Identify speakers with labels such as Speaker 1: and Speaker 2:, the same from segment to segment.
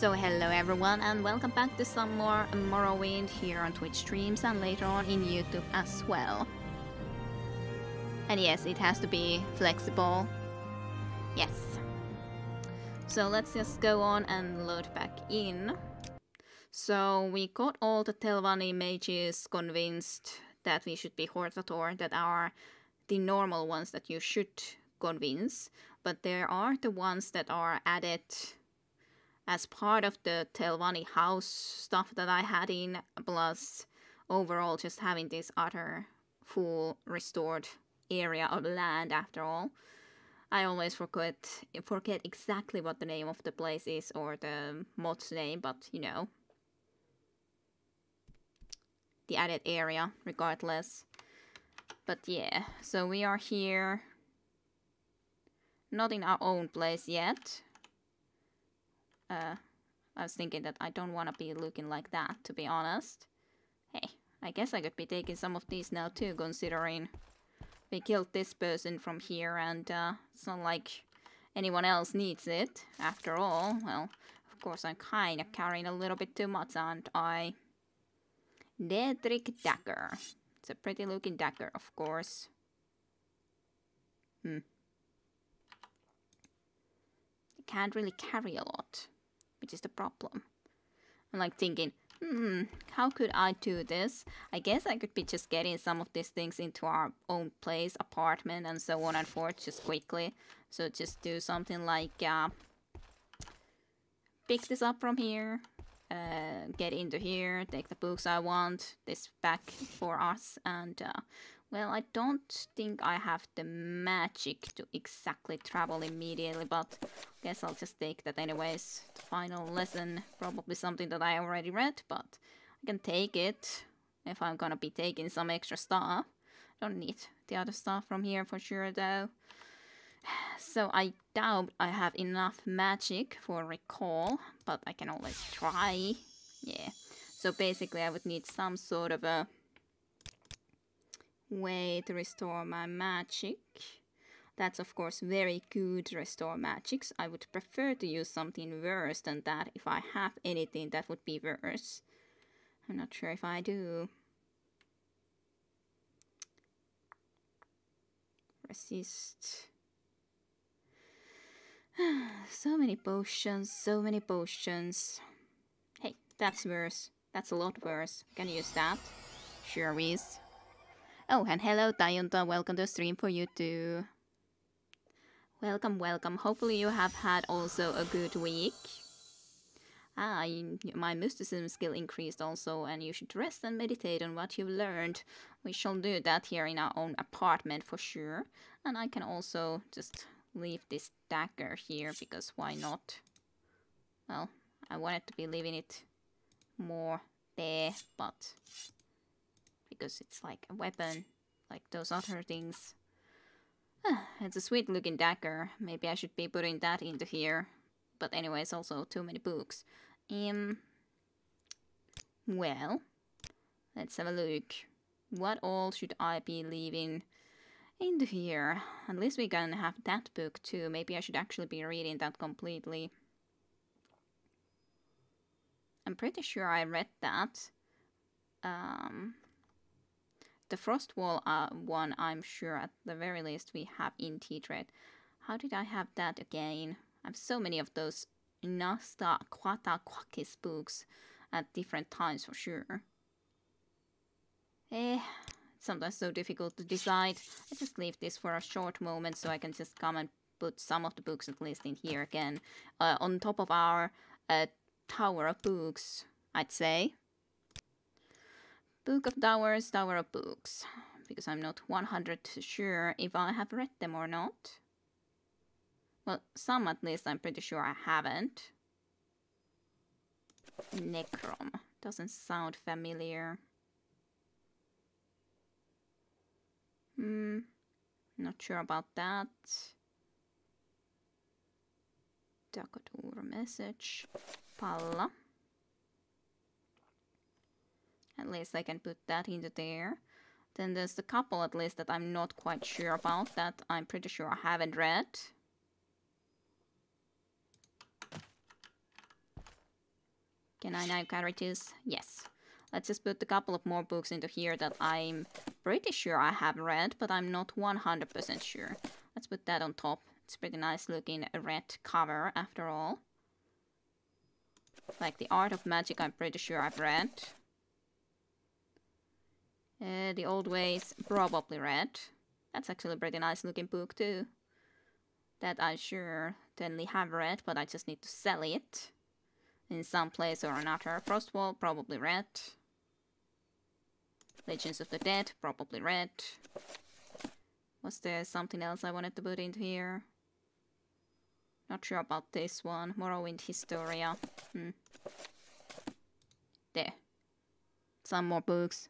Speaker 1: So hello everyone and welcome back to some more Morrowind here on Twitch streams and later on in YouTube as well. And yes, it has to be flexible. Yes. So let's just go on and load back in. So we got all the Telvanni mages convinced that we should be Hortator, that are the normal ones that you should convince, but there are the ones that are added as part of the Telvanni house stuff that I had in, plus overall just having this utter full restored area of land after all. I always forget forget exactly what the name of the place is or the mod's name, but you know. The added area, regardless. But yeah, so we are here. Not in our own place yet. Uh, I was thinking that I don't want to be looking like that, to be honest. Hey, I guess I could be taking some of these now too, considering we killed this person from here and uh, it's not like anyone else needs it. After all, well, of course I'm kind of carrying a little bit too much, aren't I? Daedric Dagger. It's a pretty looking dagger, of course. Hmm. Can't really carry a lot which is the problem. I'm like thinking, hmm, how could I do this? I guess I could be just getting some of these things into our own place, apartment, and so on and forth just quickly. So just do something like uh, pick this up from here, uh, get into here, take the books I want, this back for us, and uh, well, I don't think I have the magic to exactly travel immediately, but I guess I'll just take that anyways. The final lesson, probably something that I already read, but I can take it if I'm gonna be taking some extra stuff. I don't need the other stuff from here for sure though. So I doubt I have enough magic for recall, but I can always try. Yeah. So basically I would need some sort of a way to restore my magic. That's of course very good restore magics. I would prefer to use something worse than that. If I have anything that would be worse. I'm not sure if I do. Resist. so many potions, so many potions. Hey, that's worse. That's a lot worse. Can use that. Sure is. Oh, and hello, Tayunta. Welcome to the stream for you too. Welcome, welcome. Hopefully you have had also a good week. Ah, my mysticism skill increased also, and you should rest and meditate on what you've learned. We shall do that here in our own apartment for sure. And I can also just leave this dagger here, because why not? Well, I wanted to be leaving it more there, but because it's like a weapon, like those other things. it's a sweet looking dagger. Maybe I should be putting that into here. But anyways, also too many books. Um, well, let's have a look. What all should I be leaving into here? At least we can have that book too. Maybe I should actually be reading that completely. I'm pretty sure I read that. Um, the Frostwall uh, one, I'm sure at the very least we have in Teedred. How did I have that again? I have so many of those Nasta Quata Quakis books at different times for sure. Eh, sometimes so difficult to decide. I just leave this for a short moment so I can just come and put some of the books at least in here again. Uh, on top of our uh, tower of books, I'd say. Book of Towers, Tower of Books, because I'm not 100 sure if I have read them or not. Well, some at least I'm pretty sure I haven't. Necrom. Doesn't sound familiar. Hmm. Not sure about that. Dakadur message. Palla. At least I can put that into there. Then there's a couple at least that I'm not quite sure about that I'm pretty sure I haven't read. Can I now carry this? Yes. Let's just put a couple of more books into here that I'm pretty sure I have read, but I'm not 100% sure. Let's put that on top. It's pretty nice looking red cover after all. Like the Art of Magic, I'm pretty sure I've read. Uh, the Old Ways, probably red. That's actually a pretty nice looking book too. That I sure certainly have read, but I just need to sell it in some place or another. Frostwall, probably red. Legends of the Dead, probably red. Was there something else I wanted to put into here? Not sure about this one. Morrowind Historia. Hmm. There. Some more books.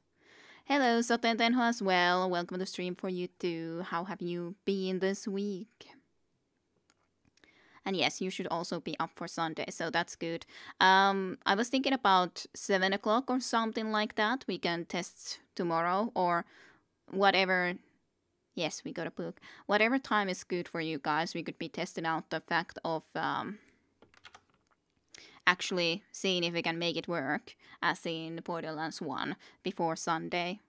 Speaker 1: Hello, Sotentenho as well. Welcome to the stream for you too. How have you been this week? And yes, you should also be up for Sunday, so that's good. Um, I was thinking about 7 o'clock or something like that. We can test tomorrow or whatever. Yes, we got a book. Whatever time is good for you guys, we could be testing out the fact of um, actually seeing if we can make it work, as in Borderlands 1, before Sunday.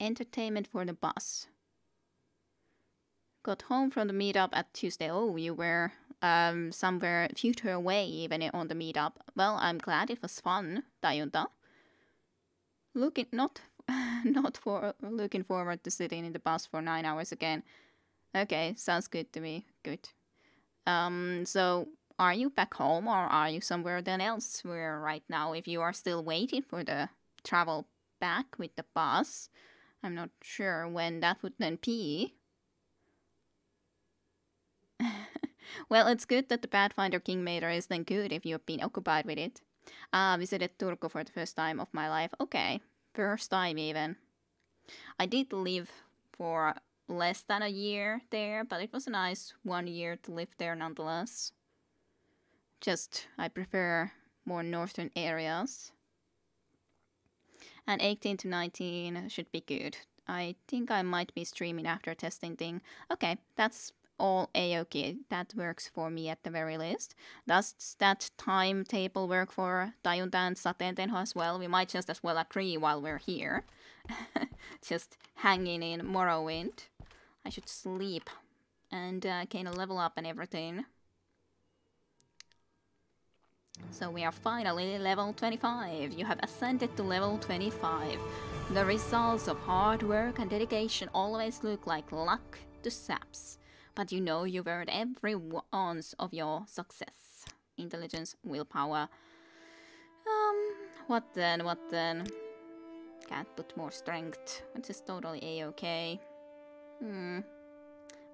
Speaker 1: Entertainment for the bus. Got home from the meetup at Tuesday. Oh, you were um, somewhere future away even on the meetup. Well, I'm glad it was fun, Dayunta. Looking not not for looking forward to sitting in the bus for nine hours again. Okay, sounds good to me. Good. Um, so are you back home or are you somewhere then elsewhere right now? If you are still waiting for the travel back with the bus, I'm not sure when that would then be. well, it's good that the Pathfinder Kingmaker is then good if you've been occupied with it. Ah, visited Turku for the first time of my life. Okay, first time even. I did live for less than a year there, but it was a nice one year to live there nonetheless. Just, I prefer more northern areas. And 18 to 19 should be good. I think I might be streaming after testing thing. Okay, that's all a-okay. That works for me at the very least. Does that timetable work for Dayunta and Satentenho as well? We might just as well agree while we're here. just hanging in Morrowind. I should sleep and uh, kind of level up and everything. So we are finally level 25. You have ascended to level 25. The results of hard work and dedication always look like luck to saps but you know you've earned every ounce of your success. Intelligence, willpower. Um, what then, what then? Can't put more strength, which is totally a-okay. Hmm.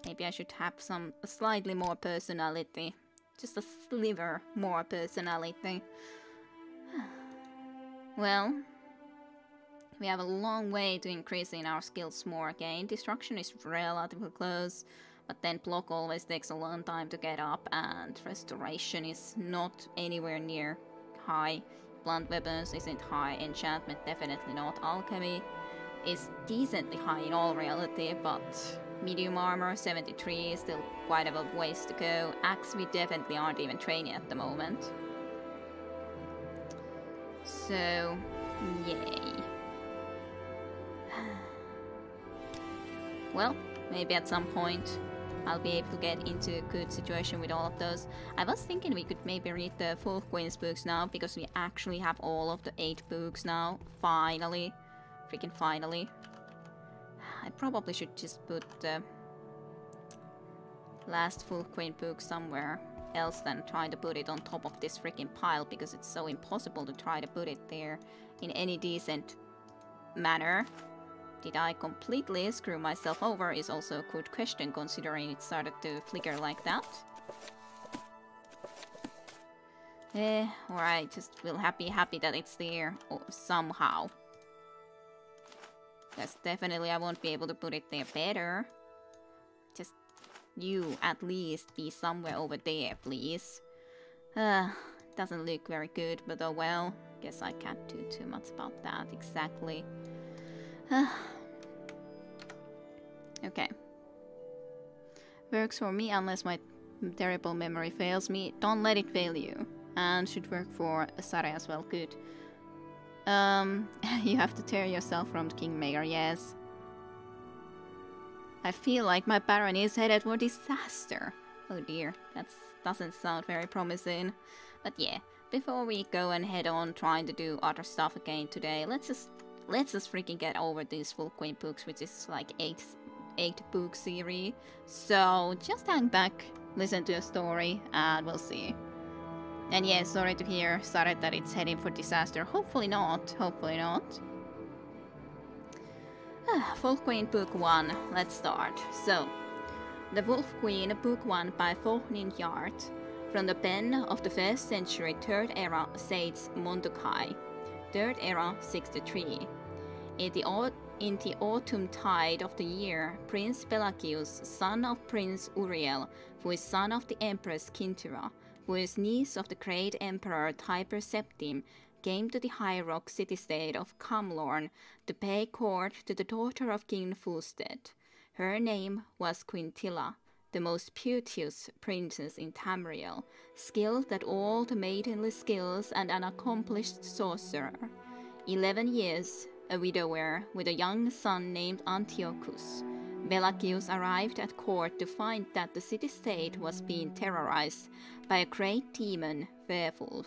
Speaker 1: Maybe I should have some slightly more personality. Just a sliver more personality. well, we have a long way to increasing our skills more again. Destruction is relatively close. But then block always takes a long time to get up and restoration is not anywhere near high. Blunt weapons isn't high, enchantment definitely not. Alchemy is decently high in all reality, but medium armor 73 still quite a ways to go. Axe we definitely aren't even training at the moment. So, yay. well, maybe at some point I'll be able to get into a good situation with all of those. I was thinking we could maybe read the Wolf Queen's books now, because we actually have all of the 8 books now. Finally. Freaking finally. I probably should just put the last Wolf Queen book somewhere else than trying to put it on top of this freaking pile, because it's so impossible to try to put it there in any decent manner. Did I completely screw myself over is also a good question considering it started to flicker like that. Eh, or I just feel happy happy that it's there somehow. Because definitely I won't be able to put it there better. Just you at least be somewhere over there, please. Uh, doesn't look very good, but oh well. Guess I can't do too much about that exactly. okay. Works for me unless my terrible memory fails me. Don't let it fail you. And should work for Sare as well, good. Um, you have to tear yourself from the Kingmaker, yes. I feel like my Baron is headed for disaster. Oh dear, that doesn't sound very promising. But yeah, before we go and head on trying to do other stuff again today, let's just let's just freaking get over these Wolf Queen books, which is like eight eight book series. So just hang back, listen to a story, and we'll see. And yeah, sorry to hear, sorry that it's heading for disaster. Hopefully not. Hopefully not. Ah, Wolf Queen Book 1. Let's start. So, The Wolf Queen Book 1 by Waughin Jarth. From the pen of the 1st century 3rd era Sage Montocai. 3rd era 63. In the, in the autumn tide of the year, Prince Pelagius, son of Prince Uriel, who is son of the Empress Kintyra, who is niece of the great Emperor Tiber Septim, came to the high rock city-state of Camlorn to pay court to the daughter of King Fulstead. Her name was Quintilla, the most beauteous princess in Tamriel, skilled at all the maidenly skills and an accomplished sorcerer. Eleven years, a widower with a young son named Antiochus. Pelagius arrived at court to find that the city-state was being terrorized by a great demon, Werewolf.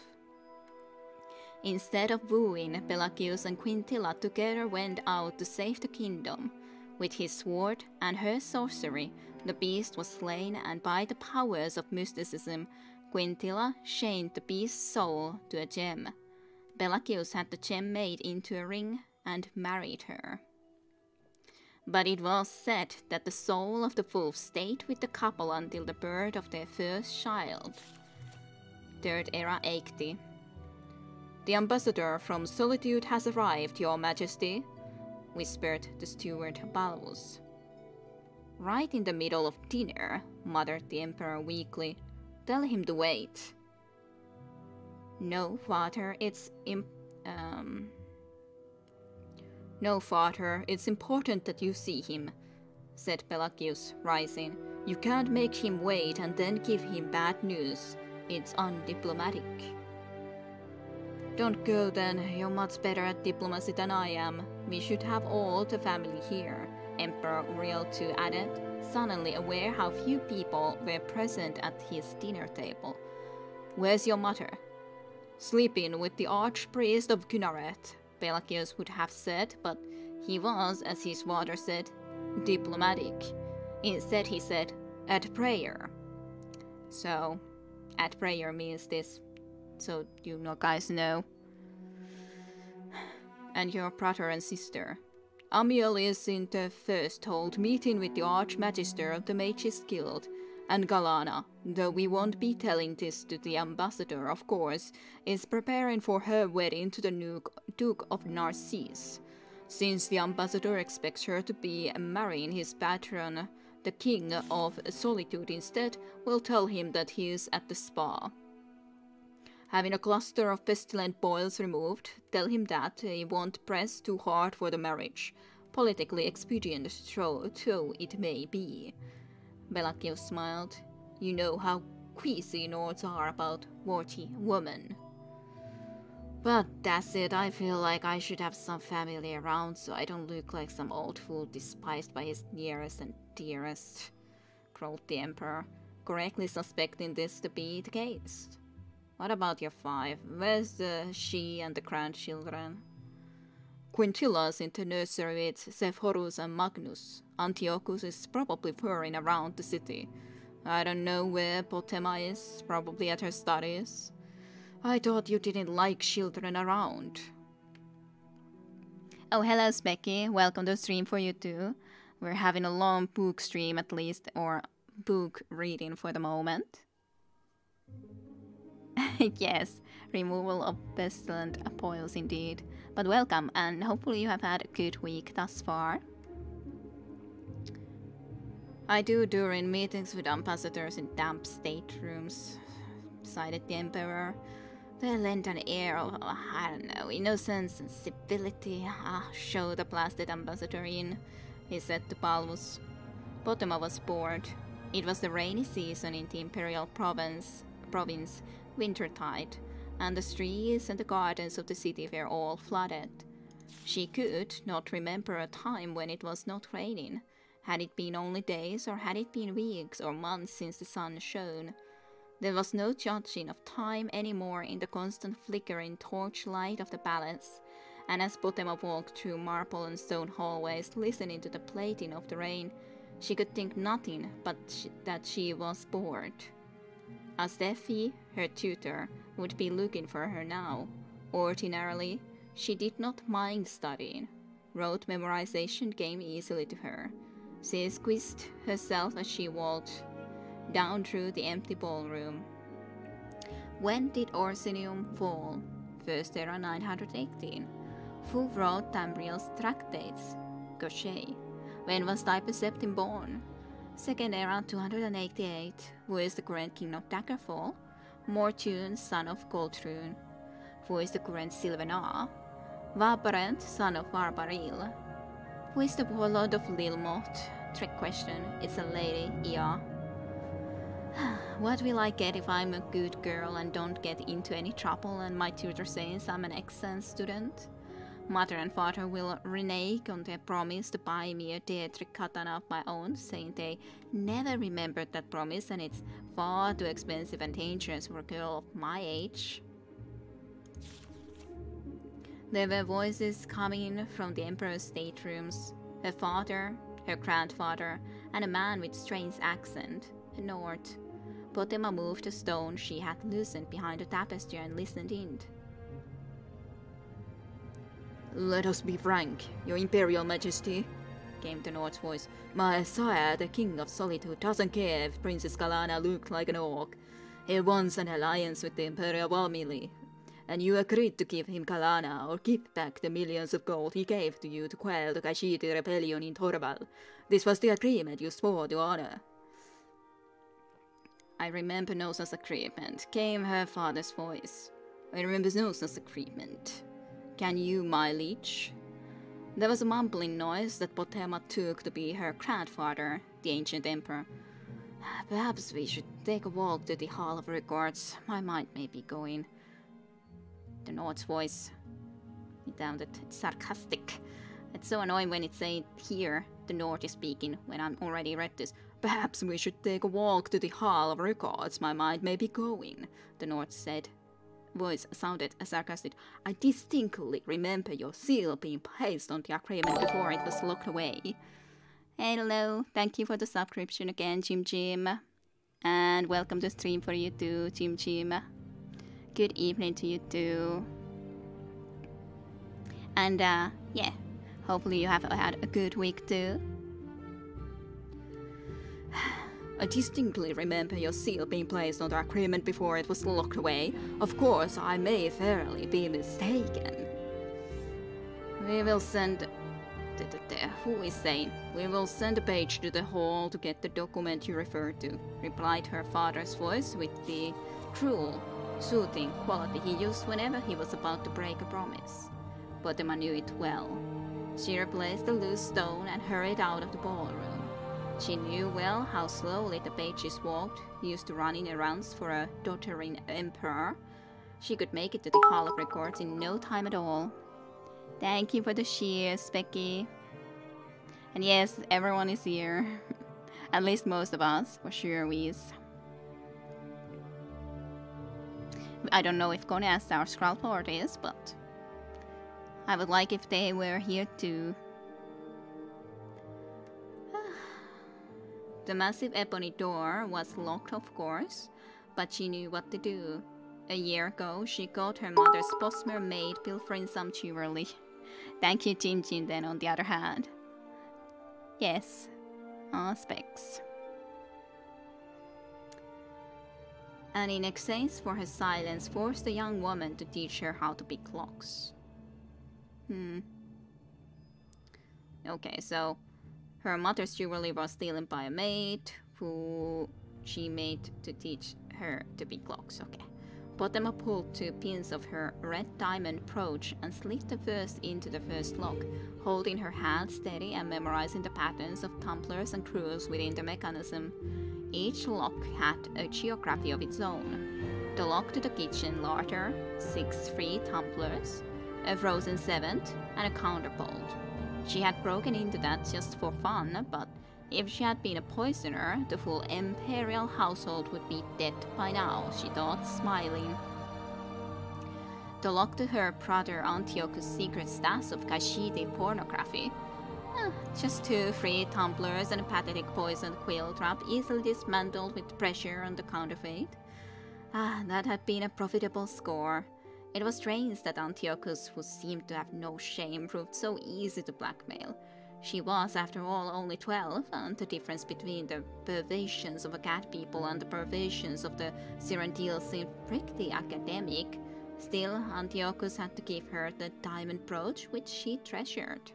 Speaker 1: Instead of wooing, Pelagius and Quintilla together went out to save the kingdom. With his sword and her sorcery, the beast was slain, and by the powers of mysticism, Quintilla chained the beast's soul to a gem. Pelagius had the gem made into a ring and married her. But it was said that the soul of the wolf stayed with the couple until the birth of their first child. Third Era 80. The ambassador from Solitude has arrived, Your Majesty, whispered the steward Balvus. Right in the middle of dinner, muttered the Emperor weakly. Tell him to wait. No, father, it's imp- um, no, father, it's important that you see him, said Pelagius, rising. You can't make him wait and then give him bad news. It's undiplomatic. Don't go then, you're much better at diplomacy than I am. We should have all the family here, Emperor Uriel II added, suddenly aware how few people were present at his dinner table. Where's your mother? Sleeping with the archpriest of Kynareth, Pelagius would have said, but he was, as his father said, diplomatic. Instead, he said, at prayer. So, at prayer means this, so you know, guys know. And your brother and sister. Amiel is in the first hold meeting with the Archmagister of the Mages Guild and Galana, though we won't be telling this to the ambassador, of course, is preparing for her wedding to the Duke of Narcisse. Since the ambassador expects her to be marrying his patron, the King of Solitude instead, will tell him that he is at the spa. Having a cluster of pestilent boils removed, tell him that he won't press too hard for the marriage, politically expedient though it may be. Pelagius smiled. You know how queasy Nords are about warty women. But that's it, I feel like I should have some family around so I don't look like some old fool despised by his nearest and dearest, growled the Emperor, correctly suspecting this to be the case. What about your five? Where's the she and the grandchildren? Quintilla's in the nursery with Cephorus and Magnus. Antiochus is probably whirring around the city. I don't know where Potema is, probably at her studies. I thought you didn't like children around. Oh, hello, Specky. Welcome to the stream for you too. We're having a long book stream at least, or book reading for the moment. yes, removal of pestilent boils indeed. But welcome, and hopefully you have had a good week thus far. I do during meetings with ambassadors in damp staterooms, sighed the Emperor. They lend an air of, I don't know, innocence and civility. Ah, show the blasted ambassador in, he said to Balvus. Potema was bored. It was the rainy season in the imperial province, province wintertide, and the streets and the gardens of the city were all flooded. She could not remember a time when it was not raining. Had it been only days, or had it been weeks or months since the sun shone? There was no judging of time any more in the constant flickering torchlight of the palace, and as Potema walked through marble and stone hallways, listening to the plating of the rain, she could think nothing but sh that she was bored. As Steffi, her tutor, would be looking for her now. Ordinarily, she did not mind studying. Rote memorization came easily to her. She squeezed herself as she walked down through the empty ballroom. When did Orsinium fall? First era 918. Who wrote Tamriel's tractates? Gaucher. When was Tiber Septim born? Second era 288. Who is the current king of Daggerfall? Mortune, son of Goldrune. Who is the current Silvenar? Vaparent, son of Varbaril. Who is the warlord of Lilmoth? Trick question. It's a lady, yeah. what will I get if I'm a good girl and don't get into any trouble and my tutor says I'm an excellent student? Mother and father will renege on their promise to buy me a theatric katana of my own, saying they never remembered that promise and it's far too expensive and dangerous for a girl of my age. There were voices coming from the Emperor's staterooms. Her father, her grandfather, and a man with strange accent, a Nord. Potema moved a stone she had loosened behind the tapestry and listened in.
Speaker 2: Let us be frank, your Imperial Majesty, came the Nord's voice. My sire, the King of Solitude, doesn't care if Princess Kalana looked like an orc. He wants an alliance with the Imperial family. And you agreed to give him Kalana or give back the millions of gold he gave to you to quell the Khajiit rebellion in Torvald. This was the agreement you swore to honor.
Speaker 1: I remember no such agreement, came her father's voice. I remember no such agreement. Can you, my leech? There was a mumbling noise that Potema took to be her grandfather, the ancient emperor. Perhaps we should take a walk to the Hall of Records. My mind may be going. The Nord's voice. It sounded sarcastic. It's so annoying when it's said here, the Nord is speaking, when I'm already read this. Perhaps we should take a walk to the Hall of Records. My mind may be going, the Nord said voice sounded sarcastic. I distinctly remember your seal being placed on the agreement before it was locked away. Hello, thank you for the subscription again, Jim Jim. And welcome to stream for you too, Jim Jim. Good evening to you too. And uh, yeah, hopefully you have had a good week too.
Speaker 2: I distinctly remember your seal being placed on the agreement before it was locked away. Of course, I may fairly be mistaken.
Speaker 1: We will send... Who is saying? We will send a page to the hall to get the document you refer to, replied her father's voice with the cruel, soothing quality he used whenever he was about to break a promise. Potema knew it well. She replaced the loose stone and hurried out of the ballroom. She knew well how slowly the pages walked, used to running errands for a doddering emperor. She could make it to the Hall of Records in no time at all. Thank you for the cheers, Becky. And yes, everyone is here. at least most of us, for sure we is. I don't know if Gonias our Skrallport is, but I would like if they were here too. The massive ebony door was locked, of course, but she knew what to do. A year ago, she got her mother's Bosmer maid pilfering sumptuously. Thank you, Jin Jin, then, on the other hand. Yes, specs. And in exchange for her silence, forced the young woman to teach her how to pick locks. Hmm. Okay, so her mother's jewelry was stolen by a maid who she made to teach her to be clocks. Okay. Potema pulled two pins of her red diamond brooch and slid the first into the first lock, holding her hand steady and memorizing the patterns of tumblers and screws within the mechanism. Each lock had a geography of its own. the lock to the kitchen larder, six free tumblers, a frozen seventh, and a counterbolt. She had broken into that just for fun, but if she had been a poisoner, the full imperial household would be dead by now, she thought, smiling. The lock to her brother Antiochus' secret stash of Khajiiti pornography. Eh, just two free tumblers and a pathetic poisoned quill trap easily dismantled with pressure on the counterfeit. Ah, that had been a profitable score. It was strange that Antiochus, who seemed to have no shame, proved so easy to blackmail. She was, after all, only twelve, and the difference between the pervasions of a cat people and the pervasions of the Cyrodiil seemed pretty academic. Still, Antiochus had to give her the diamond brooch, which she treasured.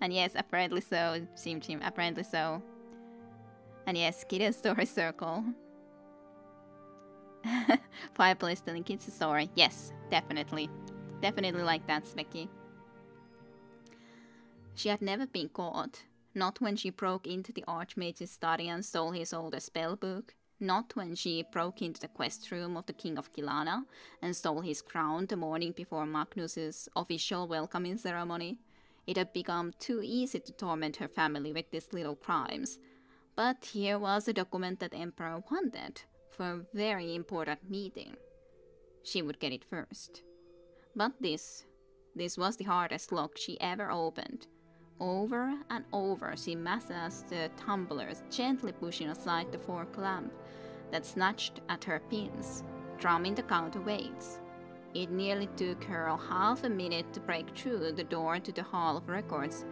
Speaker 1: And yes, apparently so, Sim Chim, apparently so. And yes, Kiddo's story circle. Fireplace telling kids a story. Yes, definitely. Definitely like that, Specky. She had never been caught. Not when she broke into the Archmage's study and stole his older spell book. Not when she broke into the quest room of the King of Kilana and stole his crown the morning before Magnus's official welcoming ceremony. It had become too easy to torment her family with these little crimes. But here was a document that Emperor wanted for a very important meeting. She would get it first. But this, this was the hardest lock she ever opened. Over and over she massaged the tumblers, gently pushing aside the fork lamp that snatched at her pins, drumming the counterweights. It nearly took her half a minute to break through the door to the Hall of Records,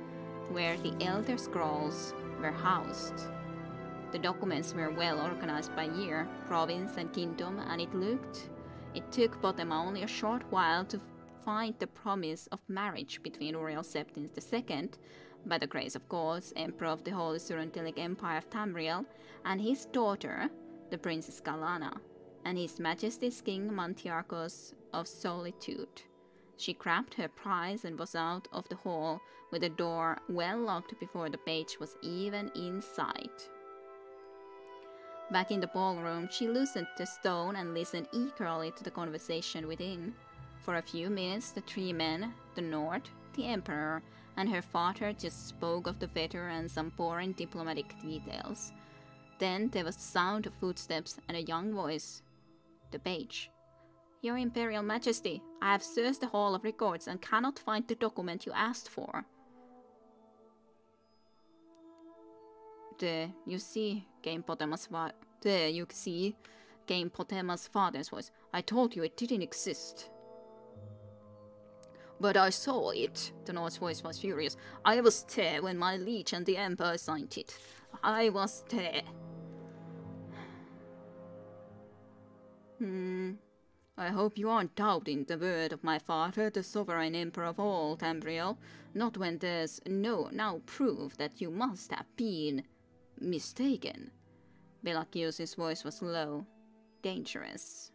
Speaker 1: where the Elder Scrolls were housed. The documents were well organized by year, province, and kingdom, and it looked it took Potema only a short while to find the promise of marriage between Uriel Septim II, by the grace of gods, Emperor of the Holy Cyrodiilic Empire of Tamriel, and his daughter, the Princess Galana, and His Majesty's King Mantiarchos of Solitude. She grabbed her prize and was out of the hall with the door well locked before the page was even in sight. Back in the ballroom, she loosened the stone and listened eagerly to the conversation within. For a few minutes, the three men, the Nord, the Emperor, and her father just spoke of the veteran and some boring diplomatic details. Then there was the sound of footsteps and a young voice. The page. Your Imperial Majesty, I have searched the Hall of Records and cannot find the document you asked for. There, you see, came Potema's va- There, you see, came Potema's father's voice. I told you it didn't exist. But I saw it. The Nord's voice was furious. I was there when my liege and the Emperor signed it. I was there. Hmm. I hope you aren't doubting the word of my father, the sovereign emperor of all Tamriel, not when there's no now proof that you must have been mistaken. Pelagius's voice was low, dangerous.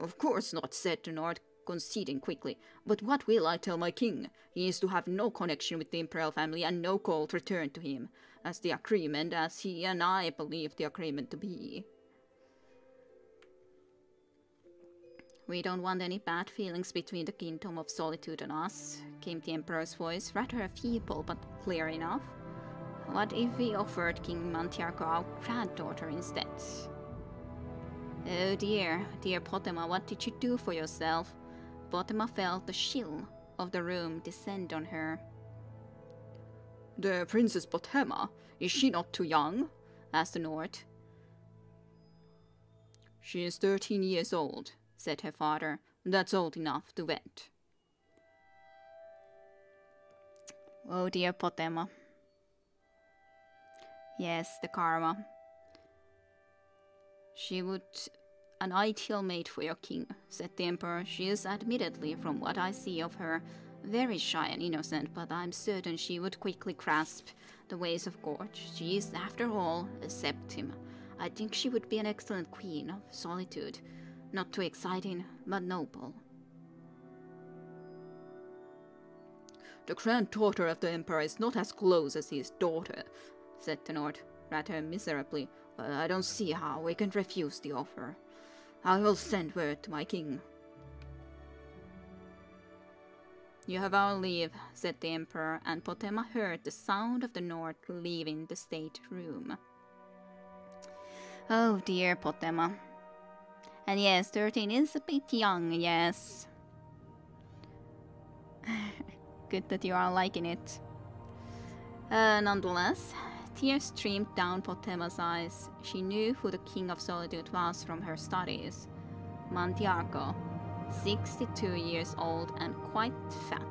Speaker 1: Of course not, said the Nord, conceding quickly. But what will I tell my king? He is to have no connection with the imperial family and no gold returned to him, as the agreement as he and I believe the agreement to be. We don't want any bad feelings between the Kingdom of Solitude and us, came the Emperor's voice, rather feeble but clear enough. What if we offered King Mantiarco our granddaughter instead? Oh dear, dear Potema, what did you do for yourself? Potema felt the chill of the room descend on her. The Princess Potema, is she not too young? asked the Nord. She is thirteen years old, said her father. That's old enough to wed. Oh dear Potema. Yes, the karma. She would an ideal mate for your king, said the emperor. She is admittedly, from what I see of her, very shy and innocent, but I'm certain she would quickly grasp the ways of court. She is, after all, a septim. I think she would be an excellent queen of solitude. Not too exciting, but noble. The granddaughter of the emperor is not as close as his daughter, said the Nord, rather miserably.
Speaker 2: but I don't see how we can refuse the offer. I will send word to my king.
Speaker 1: You have our leave, said the Emperor, and Potema heard the sound of the North leaving the state room. Oh dear, Potema. And yes, 13 is a bit young, yes. Good that you are liking it. Uh, nonetheless, tears streamed down Potema's eyes. She knew who the King of Solitude was from her studies. Mantiarco, 62 years old and quite fat.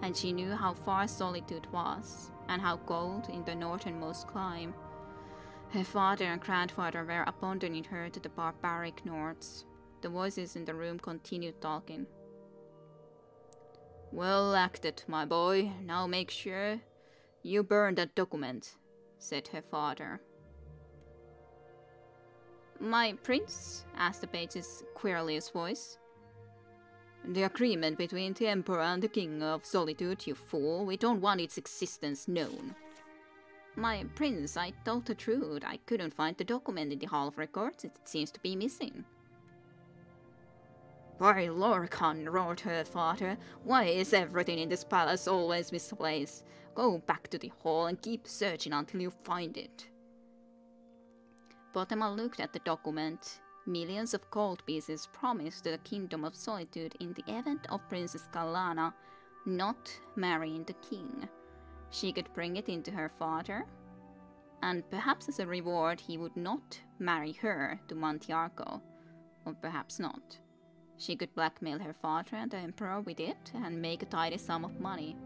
Speaker 1: And she knew how far Solitude was, and how cold in the northernmost clime. Her father and grandfather were abandoning her to the barbaric Nords. The voices in the room continued talking.
Speaker 2: Well acted, my boy. Now make sure you burn that document, said her father.
Speaker 1: My prince? asked the page's querulous voice.
Speaker 2: The agreement between the Emperor and the King of Solitude, you fool. We don't want its existence known.
Speaker 1: My prince, I told the truth. I couldn't find the document in the Hall of Records. It seems to be missing.
Speaker 2: By Lorkhan, roared her father, why is everything in this palace always misplaced? Go back to the hall and keep searching until you find it.
Speaker 1: Potema looked at the document. Millions of gold pieces promised to the Kingdom of Solitude in the event of Princess Kalana not marrying the king. She could bring it into her father, and perhaps as a reward he would not marry her to Mantiarco, or perhaps not. She could blackmail her father and the emperor with it and make a tidy sum of money.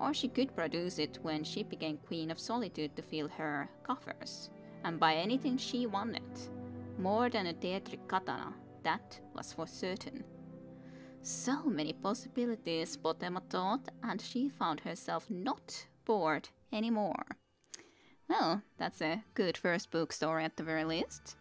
Speaker 1: Or she could produce it when she became Queen of Solitude to fill her coffers, and buy anything she wanted. More than a Tetric katana, that was for certain. So many possibilities, Potema thought, and she found herself not bored anymore. Well, that's a good first book story at the very least.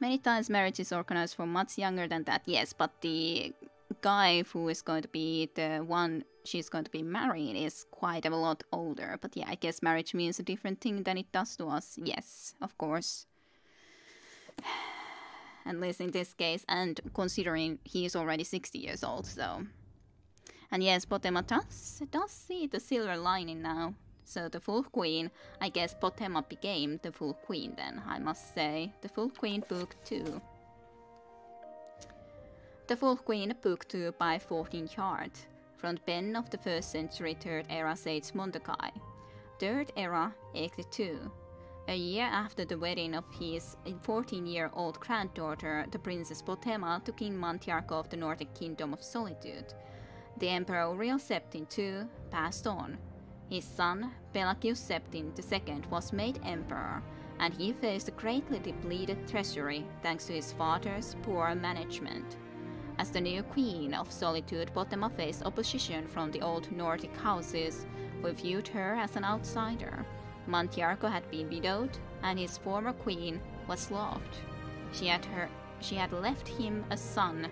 Speaker 1: Many times marriage is organized for much younger than that, yes, but the guy who is going to be the one she's going to be marrying is quite a lot older. But yeah, I guess marriage means a different thing than it does to us. Yes, of course at least in this case, and considering he is already 60 years old, so. And yes, Potema does see the silver lining now. So the Wolf Queen, I guess Potema became the Wolf Queen then, I must say. The Wolf Queen book 2. The Wolf Queen book 2 by 14 Yard, from the pen of the 1st century 3rd era sage Montocai. 3rd era 82, a year after the wedding of his 14-year-old granddaughter, the Princess Potema, to King Mantiarco of the Nordic Kingdom of Solitude, the Emperor Uriel Septim II passed on. His son, Pelagius Septim II, was made emperor, and he faced a greatly depleted treasury thanks to his father's poor management. As the new queen of Solitude, Potema faced opposition from the old Nordic houses, who viewed her as an outsider. Mantiarco had been widowed, and his former queen was loved. She had, her, she had left him a son,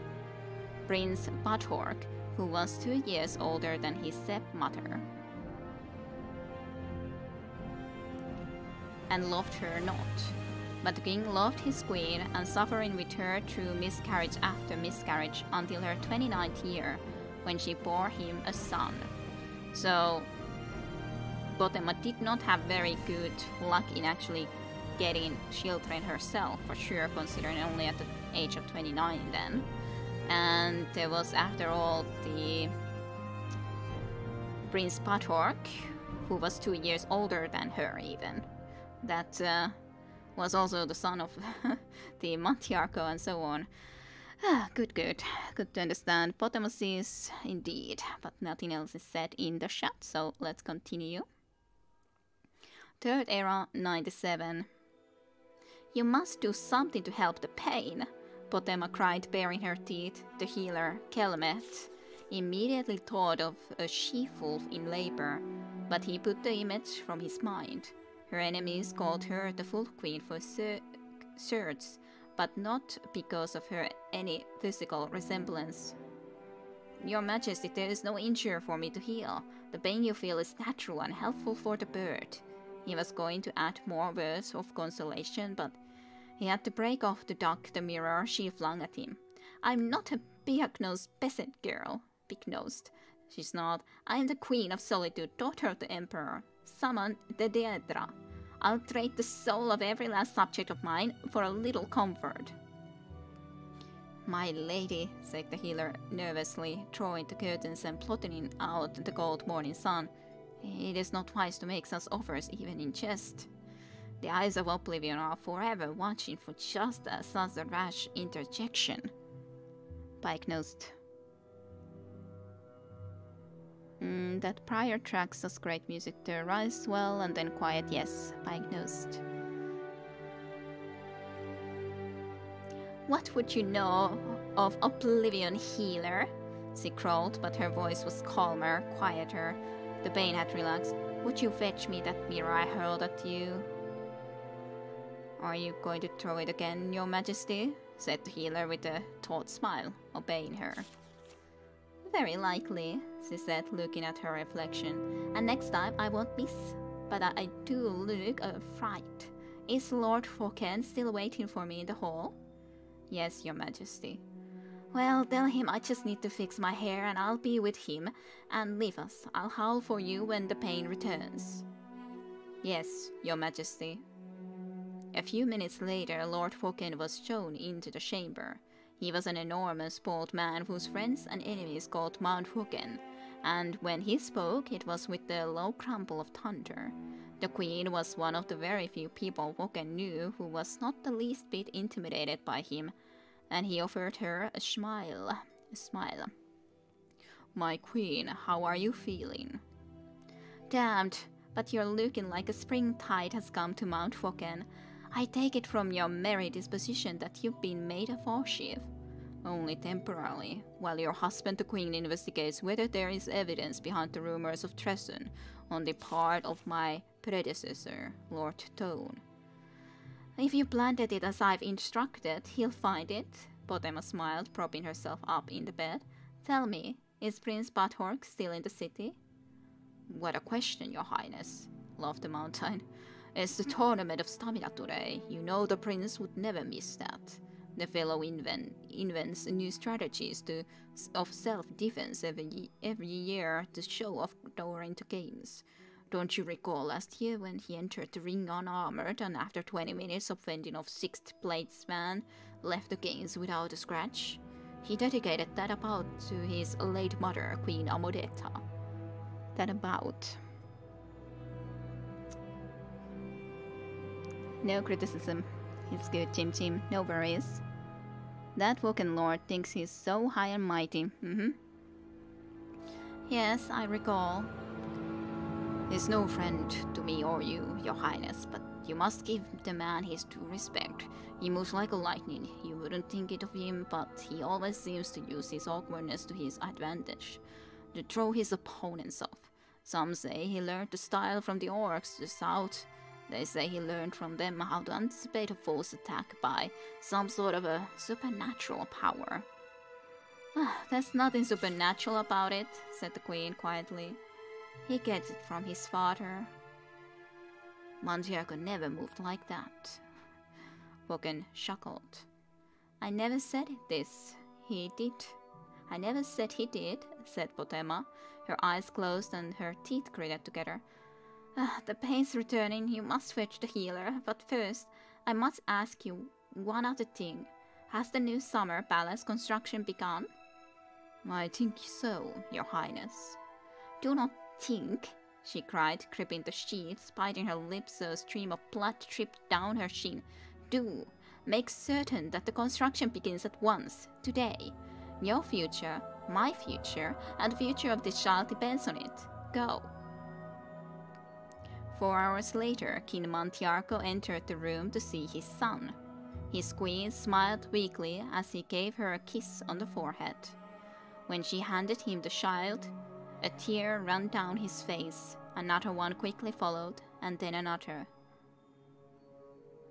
Speaker 1: Prince Butthork, who was two years older than his stepmother, and loved her not. But the king loved his queen, and suffering with her through miscarriage after miscarriage until her 29th year, when she bore him a son. So Potema did not have very good luck in actually getting children herself, for sure, considering only at the age of 29 then. And there was, after all, the Prince Patork, who was two years older than her, even. That uh, was also the son of the Mantiarco and so on. Ah, good, good. Good to understand. Potamosis, indeed. But nothing else is said in the chat, so let's continue. Third era 97. You must do something to help the pain, Potema cried, baring her teeth. The healer, Kelmeth, immediately thought of a she-wolf in labor, but he put the image from his mind. Her enemies called her the Wolf Queen for certs, but not because of her any physical resemblance. Your Majesty, there is no injury for me to heal. The pain you feel is natural and helpful for the bird. He was going to add more words of consolation, but he had to break off to duck the mirror she flung at him. I'm not a big-nosed peasant girl, big-nosed. She's not. I am the queen of solitude, daughter of the emperor. Summon the Daedra. I'll trade the soul of every last subject of mine for a little comfort. My lady, said the healer nervously, drawing the curtains and plotting out the cold morning sun. It is not wise to make such offers even in jest. The eyes of Oblivion are forever watching for just such a rash interjection. Pike. Mm, that prior track such great music to rise well and then quiet, yes, Pike nosed. What would you know of Oblivion Healer? She crawled, but her voice was calmer, quieter. The pain had relaxed. Would you fetch me that mirror I hurled at you? Are you going to throw it again, Your Majesty? said the healer with a taut smile, obeying her. Very likely, she said, looking at her reflection. And next time I won't miss. But I, I do look a fright. Is Lord Vhokken still waiting for me in the hall? Yes, Your Majesty. Well, tell him I just need to fix my hair and I'll be with him. And leave us. I'll howl for you when the pain returns. Yes, Your Majesty. A few minutes later, Lord Vhokken was shown into the chamber. He was an enormous bald man whose friends and enemies called Mount Vhokken, and when he spoke, it was with the low crumble of thunder. The queen was one of the very few people Vhokken knew who was not the least bit intimidated by him, and he offered her a smile. A smile. My queen, how are you feeling? Damned, but you're looking like a spring tide has come to Mount Vhokken. I take it from your merry disposition that you've been made a warship. Only temporarily, while your husband the queen investigates whether there is evidence behind the rumors of treason on the part of my predecessor, Lord Tone. If you planted it as I've instructed, he'll find it. Potema smiled, propping herself up in the bed. Tell me, is Prince Bathorgh still in the city? What a question, Your Highness, laughed the mountain. It's the tournament of stamina today. You know the prince would never miss that. The fellow invent, invents new strategies to, of self-defense every, every year to show off during the games. Don't you recall last year when he entered the ring unarmored and after 20 minutes of fending off sixth man, left the games without a scratch? He dedicated that about to his late mother, Queen Ameditha. That about. No criticism. It's good, Jim Jim. No worries. That Vhokken Lord thinks he's so high and mighty. Mm-hmm. Yes, I recall. He's no friend to me or you, your highness, but you must give the man his due respect. He moves like a lightning. You wouldn't think it of him, but he always seems to use his awkwardness to his advantage, to throw his opponents off. Some say he learned the style from the orcs to the south. They say he learned from them how to anticipate a false attack by some sort of a supernatural power. There's nothing supernatural about it, said the queen quietly. He gets it from his father. Mantiarco never moved like that. Vhokken chuckled. I never said this. He did. I never said he did, said Potema, her eyes closed and her teeth gritted together. Uh, the pain's returning, you must fetch the healer, but first, I must ask you one other thing. Has the new summer palace construction begun? I think so, your highness. Do not think, she cried, gripping the sheets, biting her lips so a stream of blood dripped down her chin. Do make certain that the construction begins at once, today. Your future, my future, and the future of this child depends on it. Go. Four hours later, King Mantiarco entered the room to see his son. His queen smiled weakly as he gave her a kiss on the forehead. When she handed him the child, a tear ran down his face, another one quickly followed, and then another.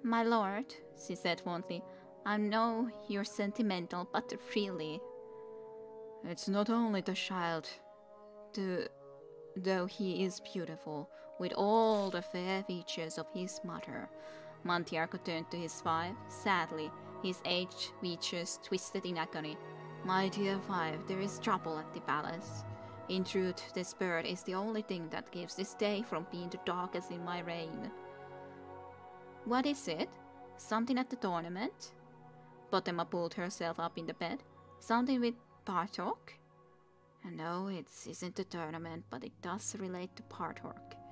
Speaker 1: My lord, she said fondly, I know you're sentimental, but really. It's not only the child. The, though he is beautiful, with all the fair features of his mother. Mantiarco turned to his wife. Sadly, his aged features twisted in agony. My dear wife, there is trouble at the palace. In truth, this bird is the only thing that keeps this day from being the darkest in my reign. What is it? Something at the tournament? Potema pulled herself up in the bed. Something with Bathorgh? No, it isn't the tournament, but it does relate to Bathorgh.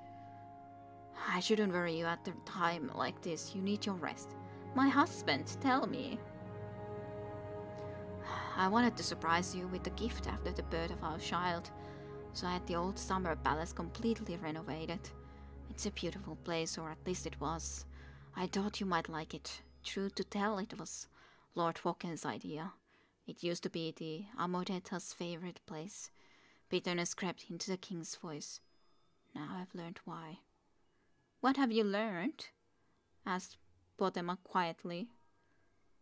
Speaker 1: I shouldn't worry you at a time like this. You need your rest. My husband, tell me. I wanted to surprise you with a gift after the birth of our child, so I had the old summer palace completely renovated. It's a beautiful place, or at least it was. I thought you might like it. True to tell, it was Lord Vhokken's idea. It used to be the Ameditha's favorite place. Bitterness crept into the king's voice. Now I've learned why. What have you learned? asked Potema quietly.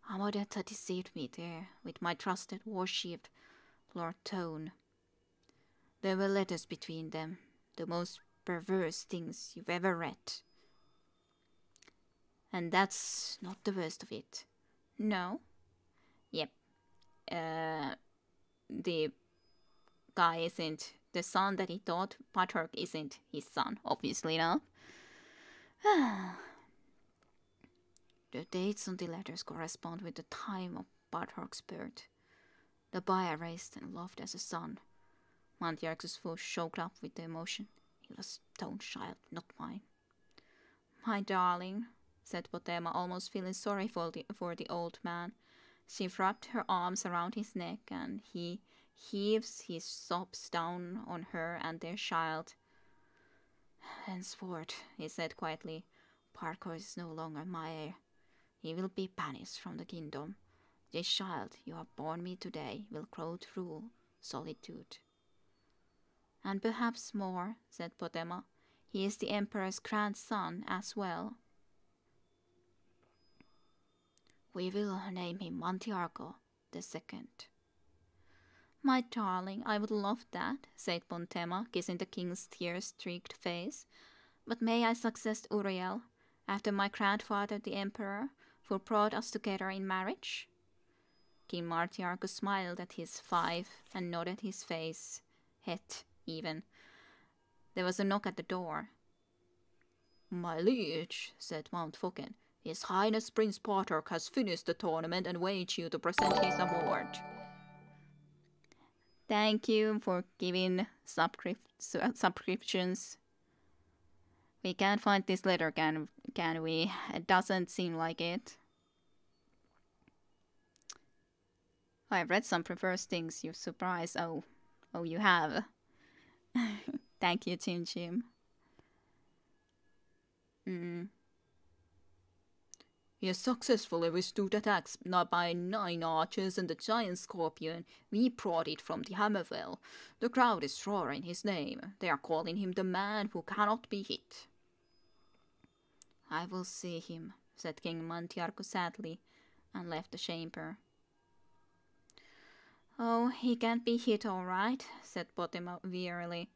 Speaker 1: Ameditha deceived me there with my trusted warship, Lord Tone. There were letters between them, the most perverse things you've ever read. And that's not the worst of it. No? Yep. Uh, the guy isn't the son that he thought. Patrick isn't his son, obviously enough. the dates on the letters correspond with the time of Bathorgh's birth. The boy I raised and loved as a son. Mantiarco's voice choked up with the emotion. He was Tone's child, not mine. My darling, said Potema, almost feeling sorry for the, for the old man. She wrapped her arms around his neck, and he heaves his sobs down on her and their child. Henceforth, he said quietly, Parker is no longer my heir. He will be banished from the kingdom. This child you have borne me today will grow to rule solitude. And perhaps more, said Potema. He is the emperor's grandson as well. We will name him Mantiarco the second. My darling, I would love that, said Potema, kissing the king's tear-streaked face. But may I succeed Uriel, after my grandfather the emperor, who brought us together in marriage? King Mantiarco smiled at his five and nodded his face, head even. There was a knock at the door. My liege, said Mount Vhokken, his Highness Prince Potter has finished the tournament and waits you to present his award. Thank you for giving subscriptions. We can't find this letter, can, can we? It doesn't seem like it. I've read some perverse things you surprise. Oh, oh, you have. Thank you, Tim Jim. Hmm. He has successfully withstood attacks not by nine archers and the giant scorpion. We brought it from the Hammerfell. The crowd is roaring his name. They are calling him the man who cannot be hit. I will see him, said King Mantiarco sadly, and left the chamber. Oh, he can't be hit all right, said Potema wearily,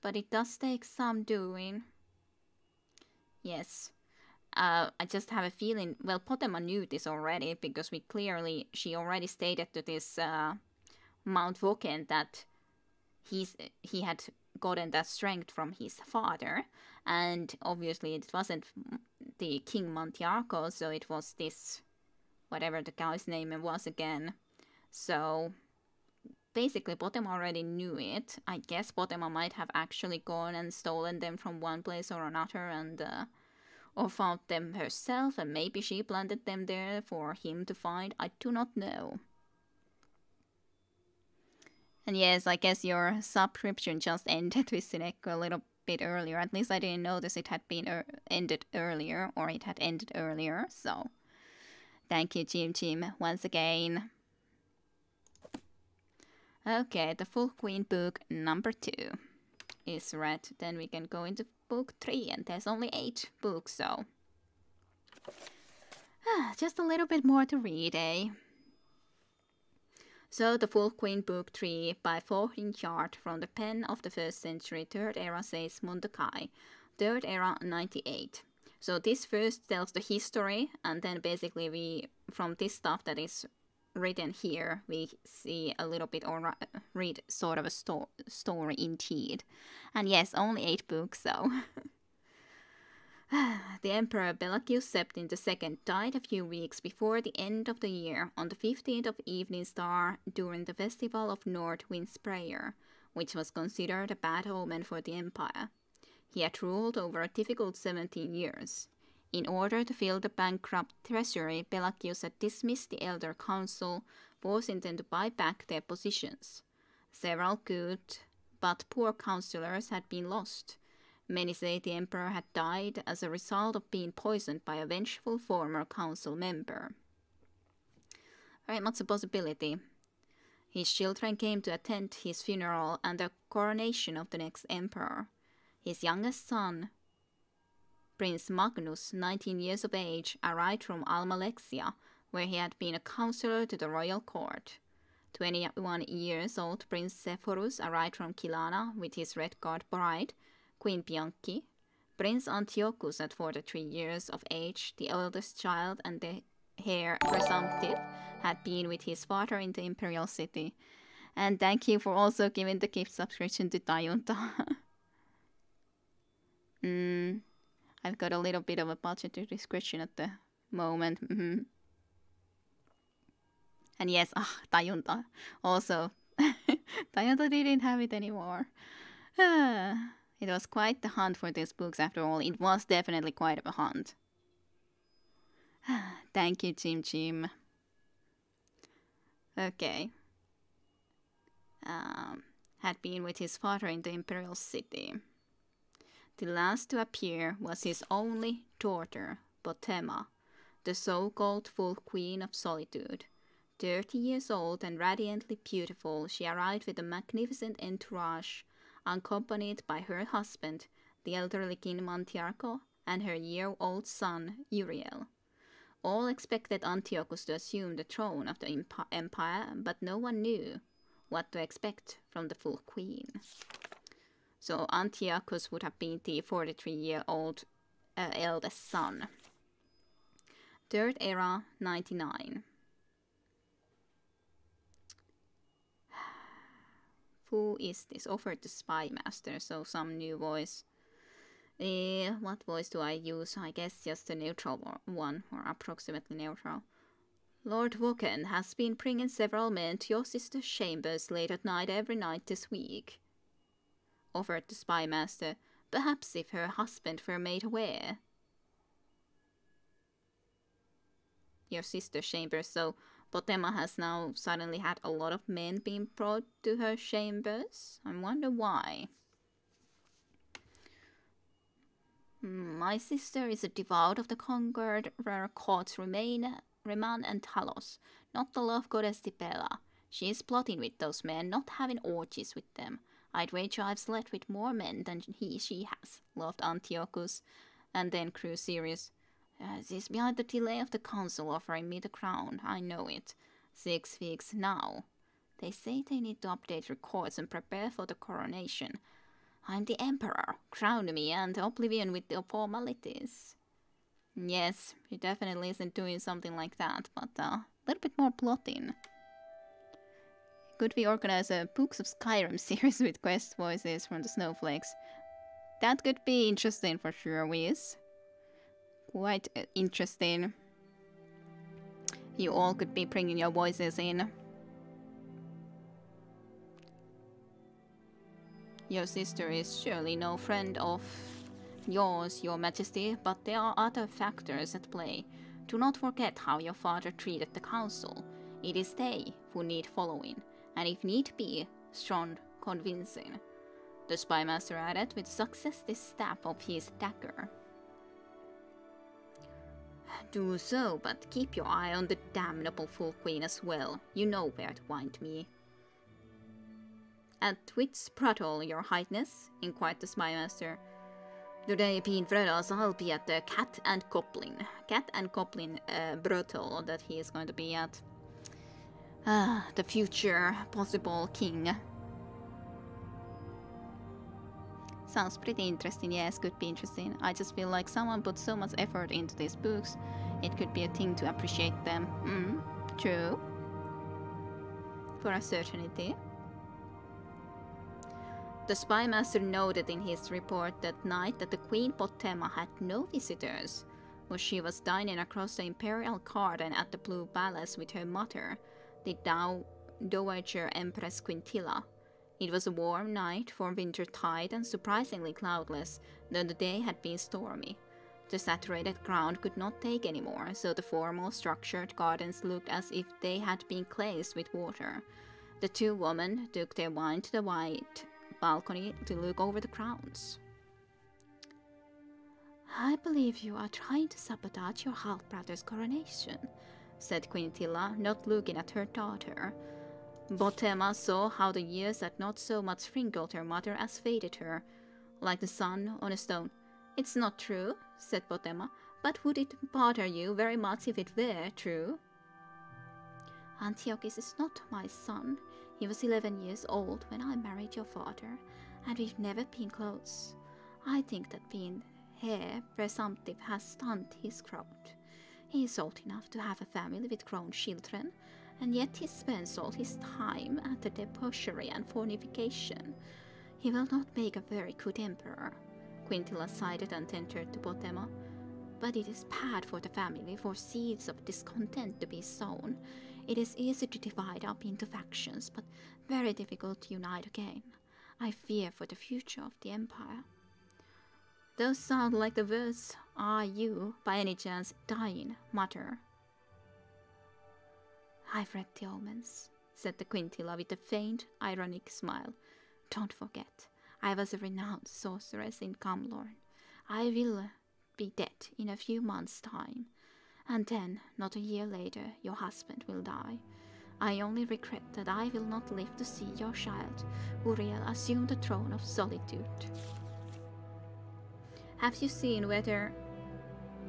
Speaker 1: but it does take some doing. Yes, uh, I just have a feeling. Well, Potema knew this already because we clearly she already stated to this uh, Mount Vhokken that he's he had gotten that strength from his father, and obviously it wasn't the King Mantiarco, so it was this whatever the guy's name it was again. So basically Potema already knew it. I guess Potema might have actually gone and stolen them from one place or another and uh, or found them herself and maybe she planted them there for him to find. I do not know. And yes, I guess your subscription just ended with Sineko a little bit earlier. At least I didn't notice it had been er ended earlier or it had ended earlier. So thank you, Jim Jim, once again. Okay, the Wolf Queen book number two is read. Then we can go into book three, and there's only eight books, so. Ah, just a little bit more to read, eh? So, The Wolf Queen Book 3 by Waughin Jarth from the pen of the first century Third Era says Montocai. Third Era 98. So this first tells the history, and then basically we, from this stuff that is written here, we see a little bit or uh, read sort of a sto- story indeed. And yes, only eight books, so. the Emperor Pelagius Septim II died a few weeks before the end of the year on the 15th of Evening Star during the festival of North Wind's Prayer, which was considered a bad omen for the empire. He had ruled over a difficult 17 years. In order to fill the bankrupt treasury, Pelagius had dismissed the elder council, forcing them to buy back their positions. Several good but poor councillors had been lost. Many say the emperor had died as a result of being poisoned by a vengeful former council member. Very much a possibility. His children came to attend his funeral and the coronation of the next emperor. His youngest son, Prince Magnus, 19 years of age, arrived from Almalexia, where he had been a counselor to the royal court. 21 years old Prince Cephorus arrived from Gilane with his red guard bride, Queen Bianki. Prince Antiochus, at 43 years of age, the eldest child and the heir presumptive, had been with his father in the imperial city. And thank you for also giving the gift subscription to Tajunta. mm. I've got a little bit of a budget description at the moment. Mm-hmm. And yes, ah, Tajunta. Also, Tajunta didn't have it anymore. it was quite the hunt for these books after all. It was definitely quite of a hunt. Thank you, Jim Jim. Okay. Um, had been with his father in the imperial city. The last to appear was his only daughter, Potema, the so called wolf queen of solitude. Thirty years old and radiantly beautiful, she arrived with a magnificent entourage, accompanied by her husband, the elderly King Mantiarco, and her year old son, Uriel. All expected Antiochus to assume the throne of the empire, but no one knew what to expect from the wolf queen. So Antiochus would have been the 43 year old uh, eldest son. Third era 99. Who is this? Offered the spy master, so some new voice. Uh, what voice do I use? I guess just a neutral one, or approximately neutral. Lord Vhokken has been bringing several men to your sister's chambers late at night every night this week offered the spy master, perhaps if her husband were made aware. Your sister's chamber, so Potema has now suddenly had a lot of men being brought to her chambers. I wonder why. My sister is a devout of the conquered rare gods Remain, Reman and Talos, not the love goddess Dibella. She is plotting with those men, not having orgies with them. I'd wager I've slept with more men than he she has, laughed Antiochus, and then grew serious. Uh, this behind the delay of the council offering me the crown, I know it. Six weeks now. They say they need to update records and prepare for the coronation. I'm the emperor. Crown me and oblivion with the formalities. Yes, he definitely isn't doing something like that, but uh, a little bit more plotting. Could we organize a Books of Skyrim series with quest voices from the snowflakes? That could be interesting for sure, Wiz. Quite uh, interesting. You all could be bringing your voices in. Your sister is surely no friend of yours, your majesty, but there are other factors at play. Do not forget how your father treated the council. It is they who need following and if need be, strong convincing. The spymaster added with success the stab of his dagger. Do so, but keep your eye on the damnable Wolf queen as well. You know where to find me. At which prattle, your highness? inquired the spymaster. Today being Fredas, I'll be at the Cat and Goblin. Cat and Goblin uh, brothel that he is going to be at. Ah, the future possible king. Sounds pretty interesting. Yes, could be interesting. I just feel like someone put so much effort into these books. It could be a thing to appreciate them. Mm, true. For a certainty. The spymaster noted in his report that night that the Queen Potema had no visitors, for she was dining across the imperial garden at the Blue Palace with her mother, the Dow Dowager Empress Quintilla. It was a warm night for winter tide and surprisingly cloudless, though the day had been stormy. The saturated ground could not take any more, so the formal structured gardens looked as if they had been glazed with water. The two women took their wine to the white balcony to look over the grounds.
Speaker 2: I believe you are trying to sabotage your half brother's coronation, said Quintilla, not looking at her daughter.
Speaker 1: Potema saw how the years had not so much wrinkled her mother as faded her, like the sun on a stone. It's not true, said Potema, but would it bother you very much if it were true?
Speaker 2: Antiochus is not my son. He was 11 years old when I married your father, and we've never been close. I think that being heir presumptive has stunned his growth. He is old enough to have a family with grown children, and yet he spends all his time at the debauchery and fornication. He will not make a very good emperor. Quintilla sighed and entered to Potema. But it is bad for the family for seeds of discontent to be sown. It is easy to divide up into factions, but very difficult to unite again. I fear for the future of the empire.
Speaker 1: Those sound like the words, Are you, by any chance, dying, Mother?
Speaker 2: I've read the omens, said the Quintilla with a faint, ironic smile. Don't forget, I was a renowned sorceress in Camlorn. I will be dead in a few months' time, and then, not a year later, your husband will die. I only regret that I will not live to see your child, Uriel, assume the throne of solitude.
Speaker 1: Have you seen whether.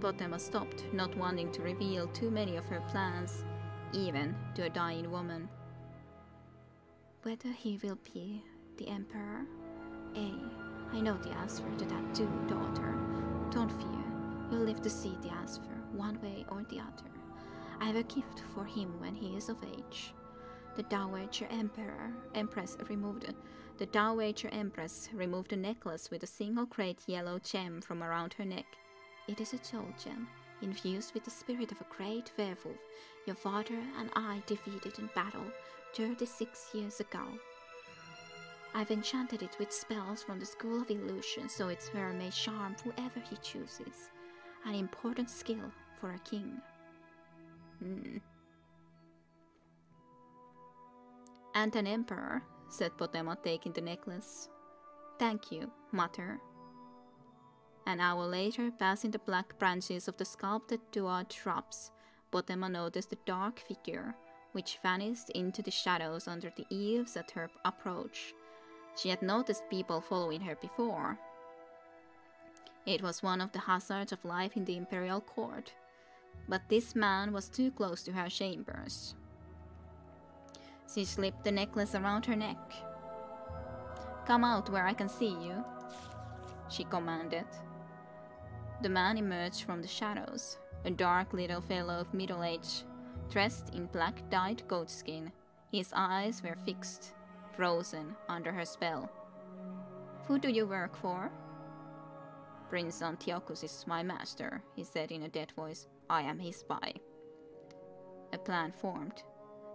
Speaker 1: Potema stopped, not wanting to reveal too many of her plans even to a dying woman.
Speaker 2: Whether he will be the emperor? A. I know the answer to that too, daughter. Don't fear, you'll live to see the answer, one way or the other. I have a gift for him when he is of age. The Dowager Emperor Empress removed the Dowager Empress removed a necklace with a single great yellow gem from around her neck. It is a soul gem, infused with the spirit of a great werewolf your father and I defeated in battle 36 years ago. I've enchanted it with spells from the School of Illusion so its wearer may charm whoever he chooses. An important skill for a king.
Speaker 1: Hmm. And an emperor, said Potema, taking the necklace. Thank you, Mother. An hour later, passing the black branches of the sculpted dua shrubs, Potema noticed a dark figure, which vanished into the shadows under the eaves at her approach. She had noticed people following her before. It was one of the hazards of life in the imperial court, but this man was too close to her chambers. She slipped the necklace around her neck. Come out where I can see you, she commanded. The man emerged from the shadows, a dark little fellow of middle age, dressed in black dyed goatskin. His eyes were fixed, frozen under her spell. Who do you work for? Prince Antiochus is my master, he said in a dead voice. I am his spy. A plan formed.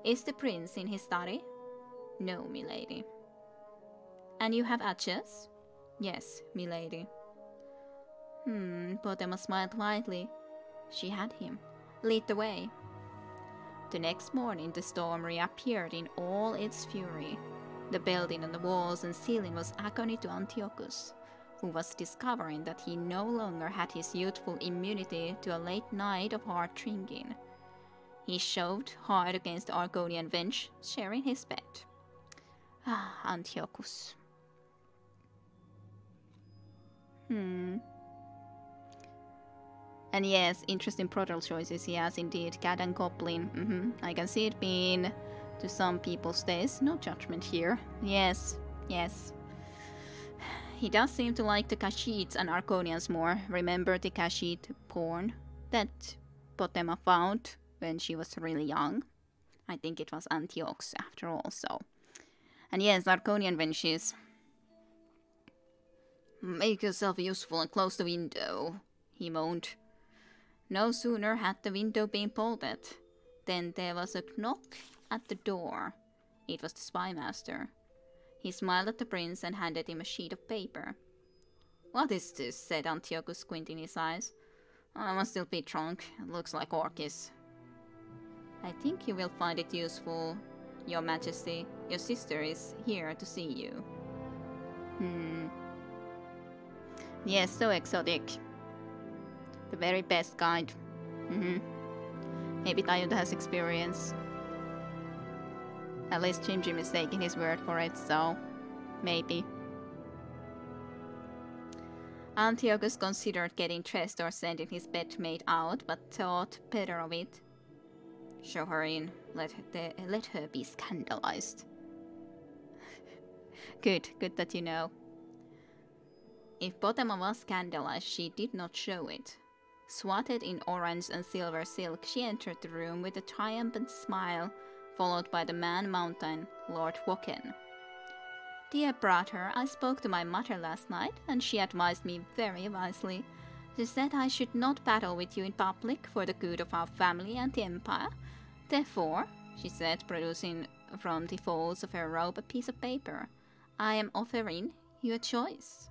Speaker 1: Is the prince in his study? No, milady. And you have Atches? Yes, milady. Hmm, Potema smiled lightly. She had him. Lead the way. The next morning, the storm reappeared in all its fury. The building on the walls and ceiling was agony to Antiochus, who was discovering that he no longer had his youthful immunity to a late night of hard drinking. He shoved hard against the Argonian bench, sharing his bed. Ah, Antiochus. Hmm. And yes, interesting protal choices. yes, indeed cat and goblin. Mm -hmm. I can see it being to some people's taste. No judgment here. Yes, yes. He does seem to like the Khajiits and Argonians more. Remember the Khajiit porn that Potema found when she was really young? I think it was Antiochus after all, so. And yes, Argonian wenches. Make yourself useful and close the window, he moaned. No sooner had the window been bolted than there was a knock at the door. It was the spymaster. He smiled at the prince and handed him a sheet of paper. What is this? said Antiochus, squinting his eyes. I must still be drunk. It looks like Orcish. I think you will find it useful, your majesty. Your sister is here to see you. Hmm. Yes, so exotic. The very best kind. Mm-hmm. Maybe Tayunda has experience. At least Jim Jim is taking his word for it, so maybe. Antiochus considered getting dressed or sending his bedmate out, but thought better of it. Show her in. Let her, let her be scandalized. good, good that you know. If Potema was scandalized, she did not show it. Swathed in orange and silver silk, she entered the room with a triumphant smile, followed by the man mountain, Lord Vhokken. Dear brother, I spoke to my mother last night, and she advised me very wisely. She said I should not battle with you in public for the good of our family and the empire. Therefore, she said, producing from the folds of her robe a piece of paper, I am offering you a choice.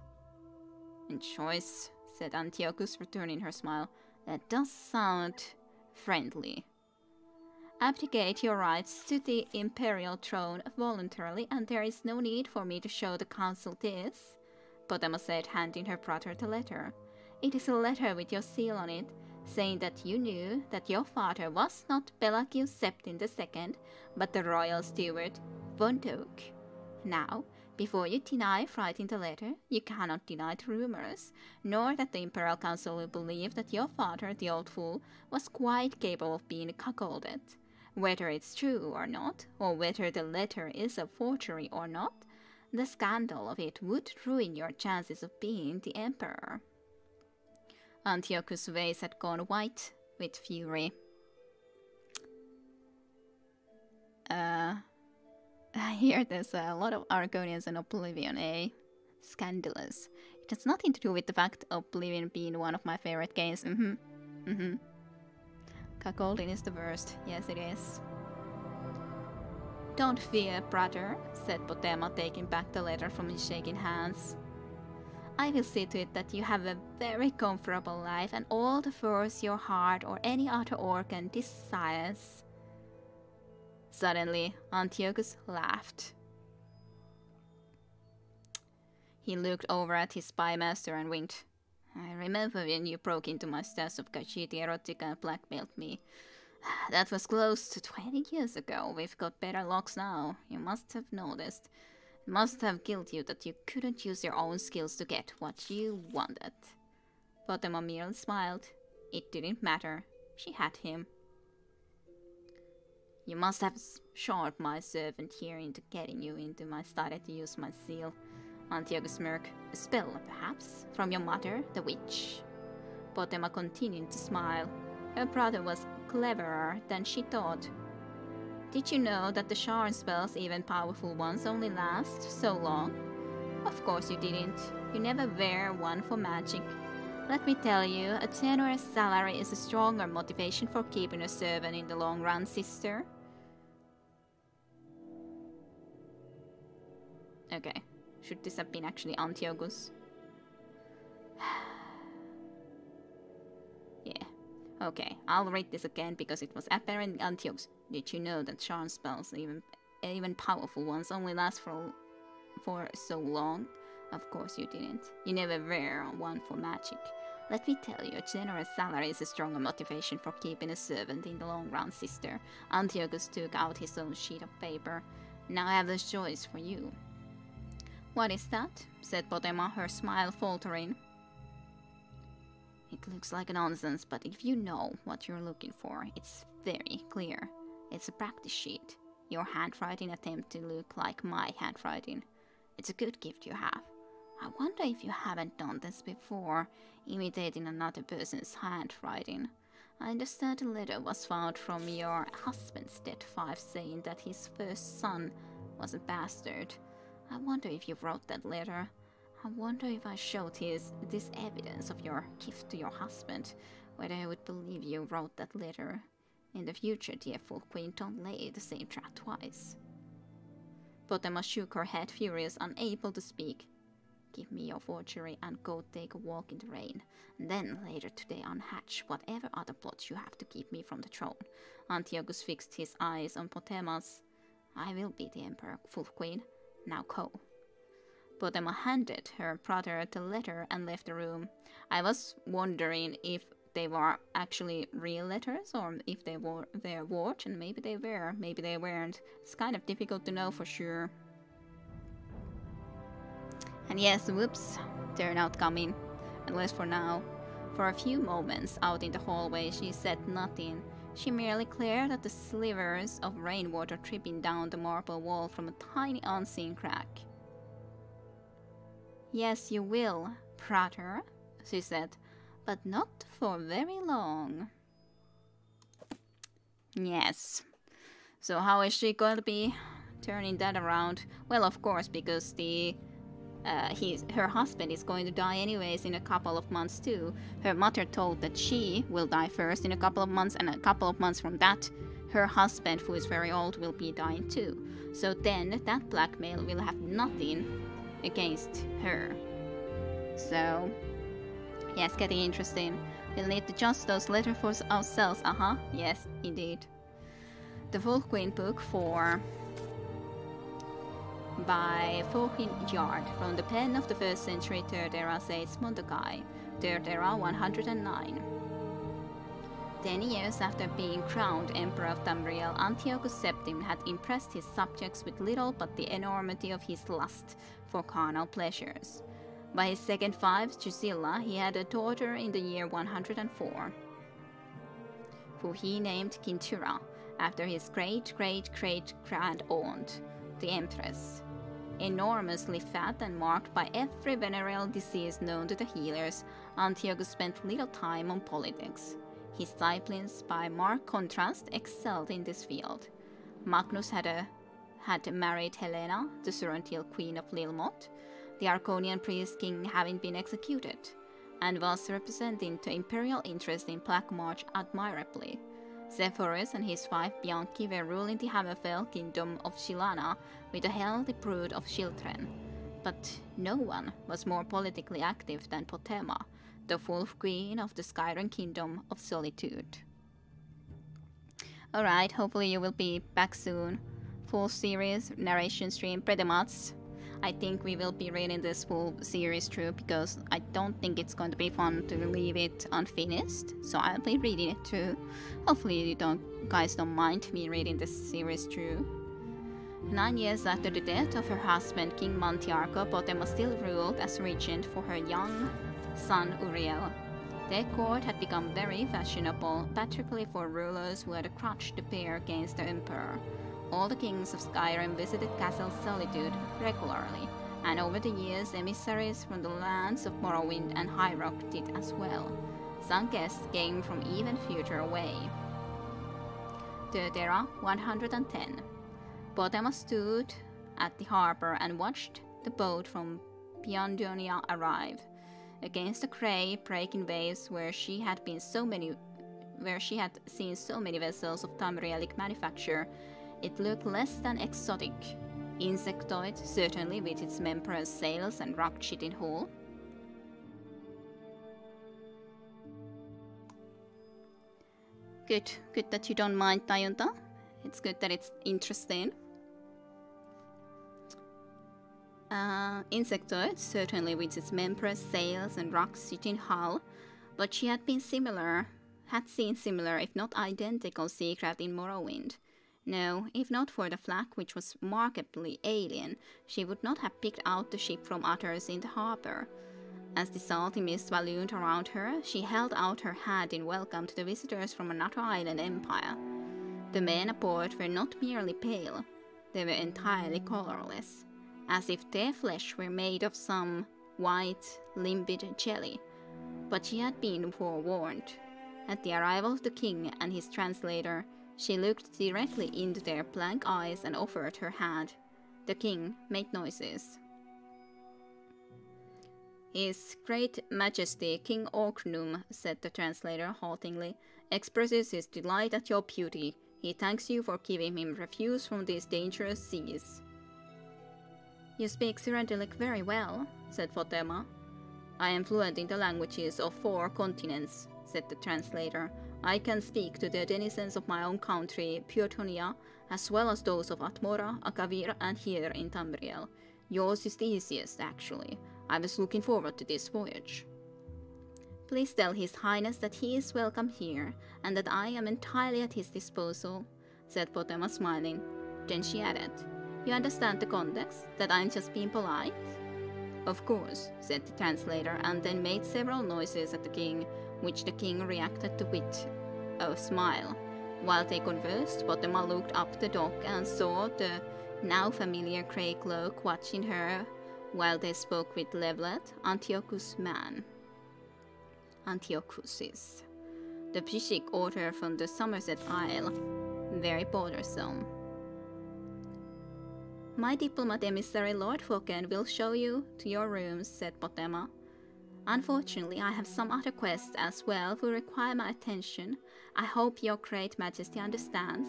Speaker 1: A choice, said Antiochus, returning her smile. That does sound friendly. Abdicate your rights to the imperial throne voluntarily, and there is no need for me to show the council this. Potema said, handing her brother the letter. It is a letter with your seal on it, saying that you knew that your father was not Pelagius Septim II, but the royal steward, Vontok. Now, before you deny writing the letter, you cannot deny the rumors, nor that the Imperial Council will believe that your father, the old fool, was quite capable of being cuckolded. Whether it's true or not, or whether the letter is a forgery or not, the scandal of it would ruin your chances of being the emperor. Antiochus' face had gone white with fury. Uh, I hear there's a lot of Argonians in Oblivion, eh? Scandalous. It has nothing to do with the fact of Oblivion being one of my favorite games. Mm-hmm. Mm-hmm. Cuckolding is the worst. Yes, it is. Don't fear, brother, said Potema, taking back the letter from his shaking hands. I will see to it that you have a very comfortable life and all the furs your heart or any other organ desires. Suddenly, Antiochus laughed. He looked over at his spymaster and winked. I remember when you broke into my stash of Khajiiti erotica and blackmailed me. That was close to 20 years ago. We've got better locks now. You must have noticed. It must have killed you that you couldn't use your own skills to get what you wanted. But the merely smiled. It didn't matter. She had him. You must have shot my servant here into getting you into my study to use my seal. Antiochus smirked. A spell, perhaps, from your mother, the witch. Potema continued to smile. Her brother was cleverer than she thought. Did you know that the charm spells, even powerful ones, only last so long? Of course you didn't. You never wear one for magic. Let me tell you, a generous salary is a stronger motivation for keeping a servant in the long run, sister. Okay. Should this have been actually Antiochus? yeah. Okay, I'll read this again because it was apparent Antiochus. Did you know that charm spells, even even powerful ones, only last for for so long? Of course you didn't. You never wear one for magic. Let me tell you, a generous salary is a stronger motivation for keeping a servant in the long run, sister. Antiochus took out his own sheet of paper. Now I have a choice for you. What is that? said Potema, her smile faltering. It looks like nonsense, but if you know what you're looking for, it's very clear. It's a practice sheet. Your handwriting attempt to look like my handwriting. It's a good gift you have. I wonder if you haven't done this before, imitating another person's handwriting. I understand a letter was found from your husband's dead wife saying that his first son was a bastard. I wonder if you wrote that letter. I wonder if I showed his, this evidence of your gift to your husband, whether he would believe you wrote that letter. In the future, dear Wolf Queen, don't lay the same trap twice. Potema shook her head, furious, unable to speak. Give me your forgery and go take a walk in the rain. And then later today unhatch whatever other plots you have to keep me from the throne. Antiochus fixed his eyes on Potema's. I will be the Emperor, Wolf Queen. Now go. Potema handed her brother the letter and left the room. I was wondering if they were actually real letters or if they were their watch, and maybe they were, maybe they weren't. It's kind of difficult to know for sure. And yes, whoops, they're not coming. At least for now. For a few moments out in the hallway, she said nothing. She merely glared at the slivers of rainwater dripping down the marble wall from a tiny unseen crack. Yes, you will, Prater, she said, but not for very long. Yes. So how is she going to be turning that around? Well, of course, because the uh, her husband is going to die anyways in a couple of months too. Her mother told that she will die first in a couple of months, and a couple of months from that, her husband, who is very old, will be dying too. So then that blackmail will have nothing against her. So, yes, getting interesting. We'll need to just those letters for ourselves. Uh huh. Yes, indeed. The Queen book for by Waughin Jarth from the pen of the first century Third Era says Montocai, Third Era 109. Ten years after being crowned Emperor of Tamriel, Antiochus Septim had impressed his subjects with little but the enormity of his lust for carnal pleasures. By his second wife, Drusilla, he had a daughter in the year 104, who he named Kintyra, after his great great great grand aunt, the Empress. Enormously fat and marked by every venereal disease known to the healers, Antiochus spent little time on politics. His disciples, by marked contrast, excelled in this field. Magnus had, a, had married Helena, the Surrentil queen of Lilmoth, the Argonian priest king having been executed, and was representing the imperial interest in Black Marsh admirably. Cephorus and his wife Bianki were ruling the Hammerfell kingdom of Gilane with a healthy brood of children. But no one was more politically active than Potema, the wolf queen of the Skyrim kingdom of Solitude. Alright, hopefully you will be back soon. Full series, narration stream, pretty much. I think we will be reading this full series through because I don't think it's going to be fun to leave it unfinished. So I'll be reading it too. Hopefully you don't guys don't mind me reading this series through. Nine years after the death of her husband, King Mantiarco, Potema still ruled as regent for her young son Uriel. Their court had become very fashionable, particularly for rulers who had a crutch to bear against the emperor. All the kings of Skyrim visited Castle Solitude regularly, and over the years emissaries from the lands of Morrowind and High Rock did as well. Some guests came from even further away. Third Era 110. Potema stood at the harbor and watched the boat from Pyandonea arrive. Against the grey, breaking waves where she had been so many where she had seen so many vessels of Tamrielic manufacture, it looked less than exotic. Insectoid, certainly with its membranous sails and rock-cheating hull. Good, good that you don't mind Tajunta. It's good that it's interesting. Uh, insectoid, certainly with its membranous sails and rock-cheating hull, but she had been similar, had seen similar, if not identical, sea craft in Morrowind. No, if not for the flag, which was markedly alien, she would not have picked out the ship from others in the harbor. As the salty mist ballooned around her, she held out her hand in welcome to the visitors from another island empire. The men aboard were not merely pale, they were entirely colorless, as if their flesh were made of some white, limpid jelly, but she had been forewarned. At the arrival of the king and his translator, she looked directly into their blank eyes and offered her hand. The king made noises. His Great Majesty King Orgnum, said the translator haltingly, expresses his delight at your beauty. He thanks you for giving him refuge from these dangerous seas. You speak Cyrodiilic very well, said Potema. I am fluent in the languages of four continents, said the translator. I can speak to the denizens of my own country, Pyandonea, as well as those of Atmora, Akavir, and here in Tamriel. Yours is the easiest, actually. I was looking forward to this voyage. Please tell His Highness that he is welcome here, and that I am entirely at his disposal, said Potema smiling. Then she added, You understand the context, that I'm just being polite? Of course, said the translator, and then made several noises at the king, which the king reacted to with a smile. While they conversed, Potema looked up the dock and saw the now familiar grey cloak watching her while they spoke with Levlet, Antiochus' man. Antiochus is the Psijic order from the Summerset Isle, very bothersome. My diplomat emissary Lord Vhokken will show you to your rooms, said Potema. Unfortunately, I have some other quests as well who require my attention. I hope your Great Majesty understands.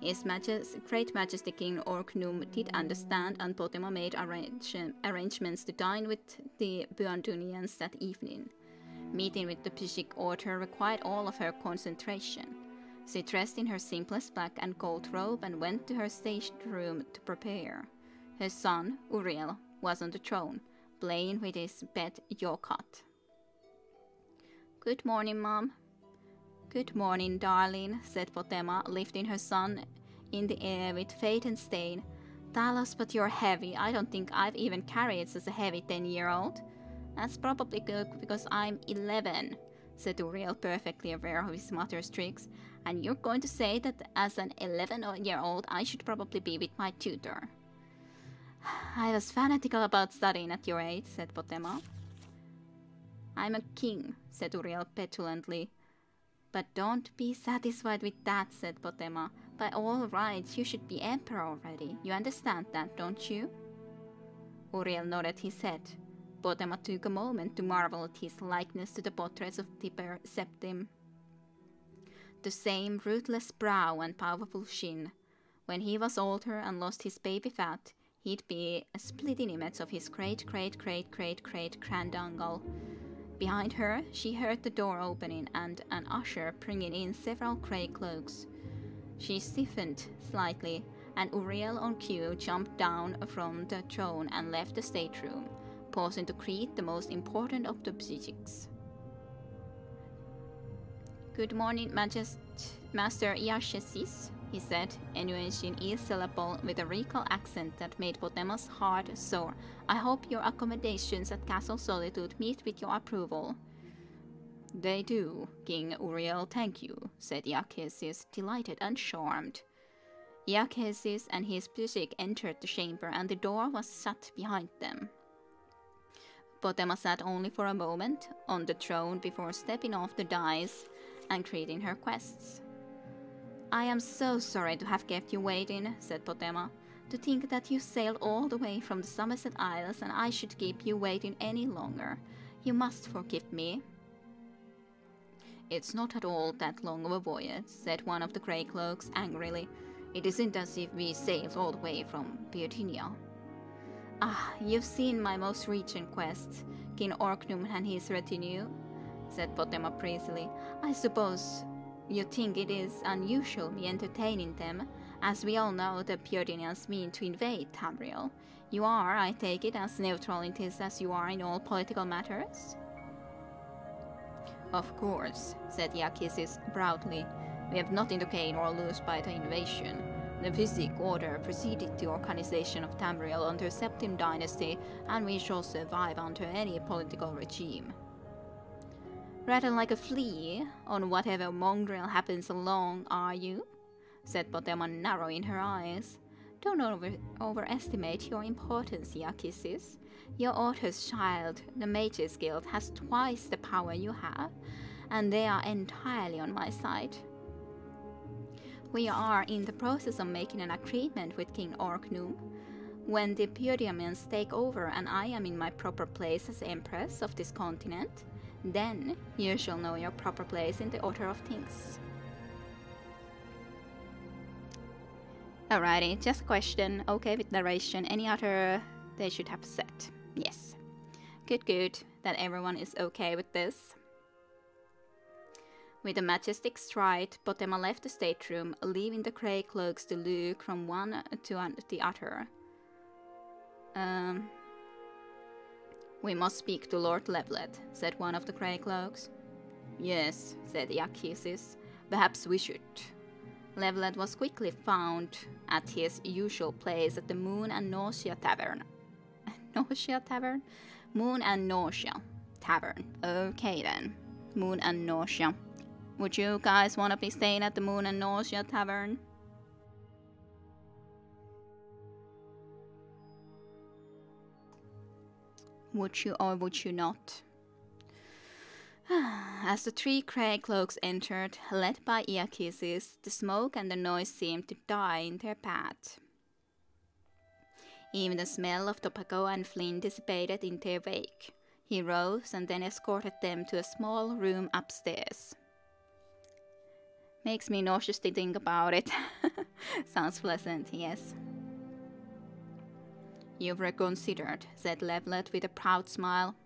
Speaker 1: His Majesty, Great Majesty King Orgnum did understand, and Potema made arrange arrangements to dine with the Buandunians that evening. Meeting with the Psijic Order required all of her concentration. She dressed in her simplest black and gold robe and went to her stateroom to prepare. Her son, Uriel, was on the throne, playing with his pet Yokat. Good morning, Mom. Good morning, darling, said Potema, lifting her son in the air with faith and stain. Talos, but you're heavy. I don't think I've even carried such a heavy 10 year old. That's probably good because I'm 11, said Uriel, perfectly aware of his mother's tricks. And you're going to say that as an 11 year old, I should probably be with my tutor. I was fanatical about studying at your age, said Potema. I'm a king, said Uriel petulantly. But don't be satisfied with that, said Potema. By all rights, you should be emperor already. You understand that, don't you? Uriel nodded his head. Potema took a moment to marvel at his likeness to the portraits of Tiber Septim. The same ruthless brow and powerful chin. When he was older and lost his baby fat, he'd be a splitting image of his great great great great great granduncle. Behind her, she heard the door opening and an usher bringing in several grey cloaks. She stiffened slightly, and Uriel on cue jumped down from the throne and left the stateroom, pausing to greet the most important of the Psijiks. Good morning, Majest Master Iachesis, he said, enunciating each syllable with a regal accent that made Potema's heart soar. I hope your accommodations at Castle Solitude meet with your approval. They do, King Uriel, thank you, said Iachesis, delighted and charmed. Iachesis and his Psijic entered the chamber and the door was shut behind them. Potema sat only for a moment on the throne before stepping off the dais and creating her guests. I am so sorry to have kept you waiting, said Potema. To think that you sailed all the way from the Summerset Isles and I should keep you waiting any longer. You must forgive me. It's not at all that long of a voyage, said one of the grey cloaks angrily. It isn't as if we sailed all the way from Beartinia. Ah, you've seen my most recent quest, King Orgnum and his retinue, said Potema breezily. I suppose you think it is unusual me entertaining them, as we all know the Beartinians mean to invade Tamriel. You are, I take it, as neutral in this as you are in all political matters? Of course, said Iachesis proudly. We have nothing to gain or lose by the invasion. The Psijic Order preceded the organization of Tamriel under Septim dynasty, and we shall survive under any political regime. Rather like a flea on whatever mongrel happens along, are you? said Potema, narrowing her eyes. Don't over overestimate your importance, Iachesis. Your author's child, the Mages Guild, has twice the power you have, and they are entirely on my side. We are in the process of making an agreement with King Orgnum. When the Pyramians take over and I am in my proper place as Empress of this continent, then you shall know your proper place in the order of things. Alrighty, just a question. Okay with narration. Any other they should have said? Yes. Good, good. That everyone is okay with this. With a majestic stride, Potema left the stateroom, leaving the grey cloaks to look from one to the other. Um, we must speak to Lord Levlet, said one of the grey cloaks. Yes, said Iachesis. Perhaps we should. Levlet was quickly found at his usual place at the Moon and Nausea Tavern. nausea Tavern? Moon and Nausea Tavern. Okay then. Moon and Nausea. Would you guys want to be staying at the Moon and Nausea Tavern? Would you or would you not? As the three grey cloaks entered, led by Iachesis, the smoke and the noise seemed to die in their path. Even the smell of tobacco and flint dissipated in their wake. He rose and then escorted them to a small room upstairs. Makes me nauseous to think about it. Sounds pleasant, yes. You've reconsidered, said Levlet with a proud smile.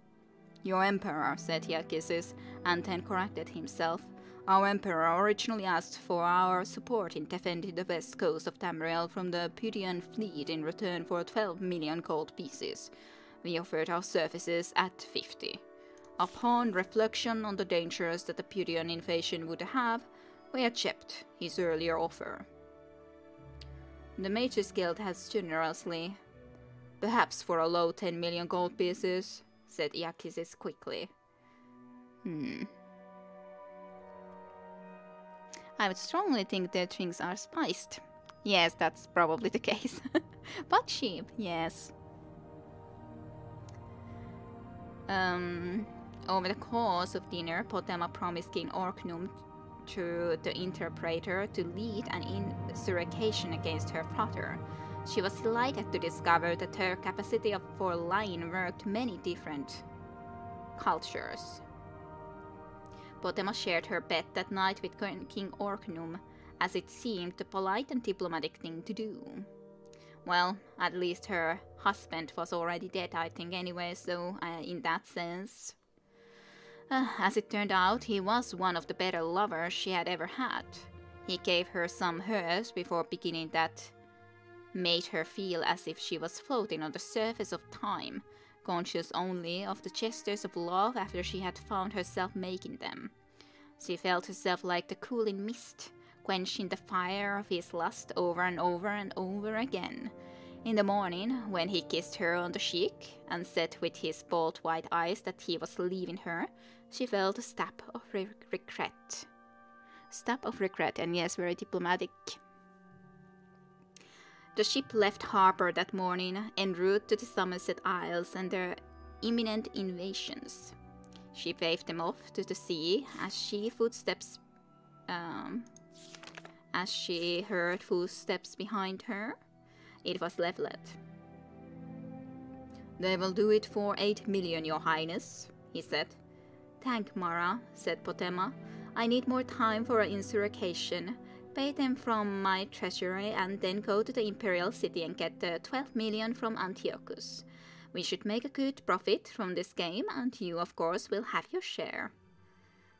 Speaker 1: Your emperor, said Iachesis, and then corrected himself. Our emperor originally asked for our support in defending the west coast of Tamriel from the Pydian fleet in return for 12 million gold pieces. We offered our services at 50. Upon reflection on the dangers that the Pydian invasion would have, we accept his earlier offer. The Mages Guild has generously, perhaps for a low 10 million gold pieces, said Iachesis quickly. Hmm. I would strongly think their drinks are spiced. Yes, that's probably the case. but cheap, yes. Um, over the course of dinner, Potema promised King Orgnum to the interpreter to lead an insurrection against her father. She was delighted to discover that her capacity for lying worked many different cultures. Potema shared her bed that night with King Orgnum, as it seemed the polite and diplomatic thing to do. Well, at least her husband was already dead, I think, anyway, so uh, in that sense, uh, as it turned out, he was one of the better lovers she had ever had. He gave her some herbs before beginning that made her feel as if she was floating on the surface of time, conscious only of the gestures of love after she had found herself making them. She felt herself like the cooling mist, quenching the fire of his lust over and over and over again. In the morning, when he kissed her on the cheek and said with his bold white eyes that he was leaving her, she felt a stab of re regret. Stab of regret, and yes, very diplomatic. The ship left harbour that morning en route to the Summerset Isles and their imminent invasions. She waved them off to the sea as she footsteps, um, as she heard footsteps behind her. It was Levlet. They will do it for eight million, your highness, he said. Thank Mara, said Potema. I need more time for an insurrection. Pay them from my treasury and then go to the imperial city and get the 12 million from Antiochus. We should make a good profit from this game, and you, of course, will have your share.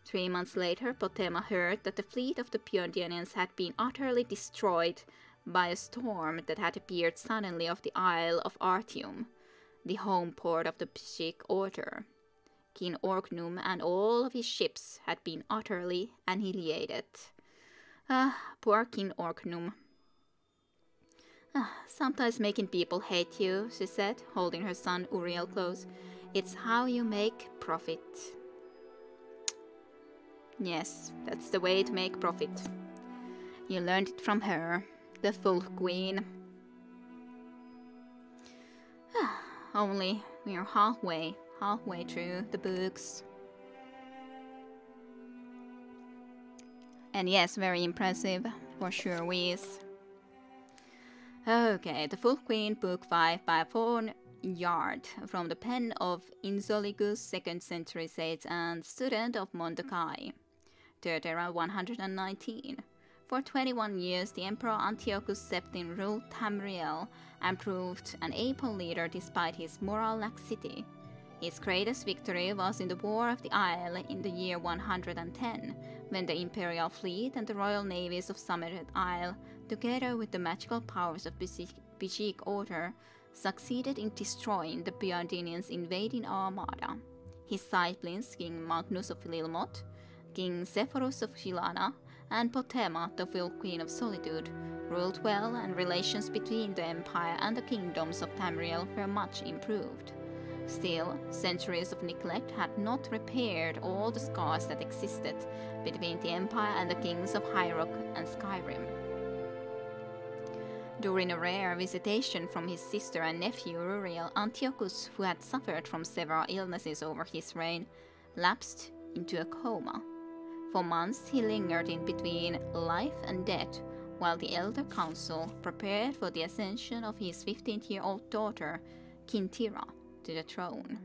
Speaker 1: Three months later, Potema heard that the fleet of the Pyondianians had been utterly destroyed by a storm that had appeared suddenly off the Isle of Artaeum, the home port of the Psijic Order. King Orgnum and all of his ships had been utterly annihilated. Ah, Puarkin Orgnum. Ah, sometimes making people hate you, she said, holding her son Uriel close. It's how you make profit. Yes, that's the way to make profit. You learned it from her, the wolf queen. Ah, only we are halfway, halfway through the books. And yes, very impressive, for sure, Whis. Okay, The Wolf Queen, Book 5 by Waughin Jarth, from the pen of Inzolicus, 2nd century sage and student of Montocai. Third era 119. For 21 years, the Emperor Antiochus Septim ruled Tamriel and proved an able leader despite his moral laxity. His greatest victory was in the War of the Isle in the year 110, when the Imperial fleet and the royal navies of Summered Isle together with the magical powers of Psijic Order, succeeded in destroying the Biardinians' invading armada. His siblings, King Magnus of Lilmoth, King Cephorus of Gilane, and Potema, the Wolf Queen of Solitude, ruled well, and relations between the Empire and the kingdoms of Tamriel were much improved. Still, centuries of neglect had not repaired all the scars that existed between the Empire and the kings of High Rock and Skyrim. During a rare visitation from his sister and nephew Uriel, Antiochus, who had suffered from several illnesses over his reign, lapsed into a coma. For months he lingered in between life and death, while the Elder Council prepared for the ascension of his 15 year old daughter, Kintyra, to the throne.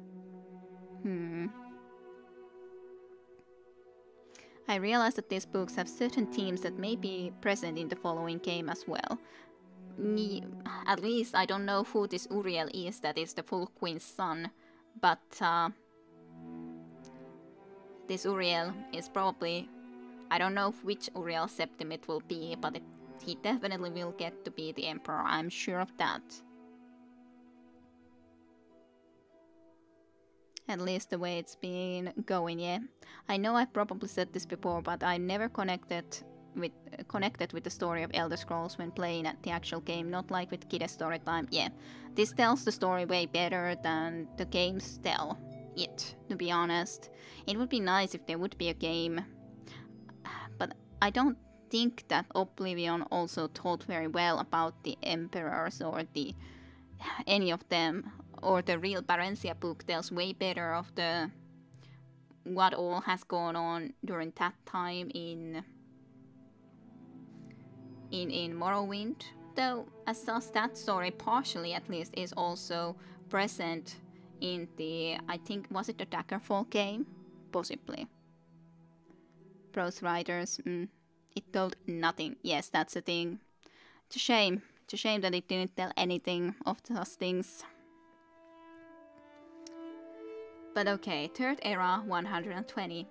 Speaker 1: Hmm. I realize that these books have certain themes that may be present in the following game as well, at least I don't know who this Uriel is that is the full queen's son, but uh, this Uriel is probably I don't know which Uriel Septim it will be, but it, he definitely will get to be the emperor. I'm sure of that. At least the way it's been going, yeah. I know I've probably said this before, but I never connected with connected with the story of Elder Scrolls when playing at the actual game, not like with Kide story time. Yeah, this tells the story way better than the games tell it, to be honest. It would be nice if there would be a game, but I don't think that Oblivion also told very well about the emperors or the any of them, or the real Barenziah book tells way better of the what all has gone on during that time in in, in Morrowind, though as such that story partially at least is also present in the, I think, was it the Daggerfall game? Possibly. Prose writers, mm, it told nothing. Yes, that's the thing. It's a shame. It's a shame that it didn't tell anything of those things. But okay, third era 120.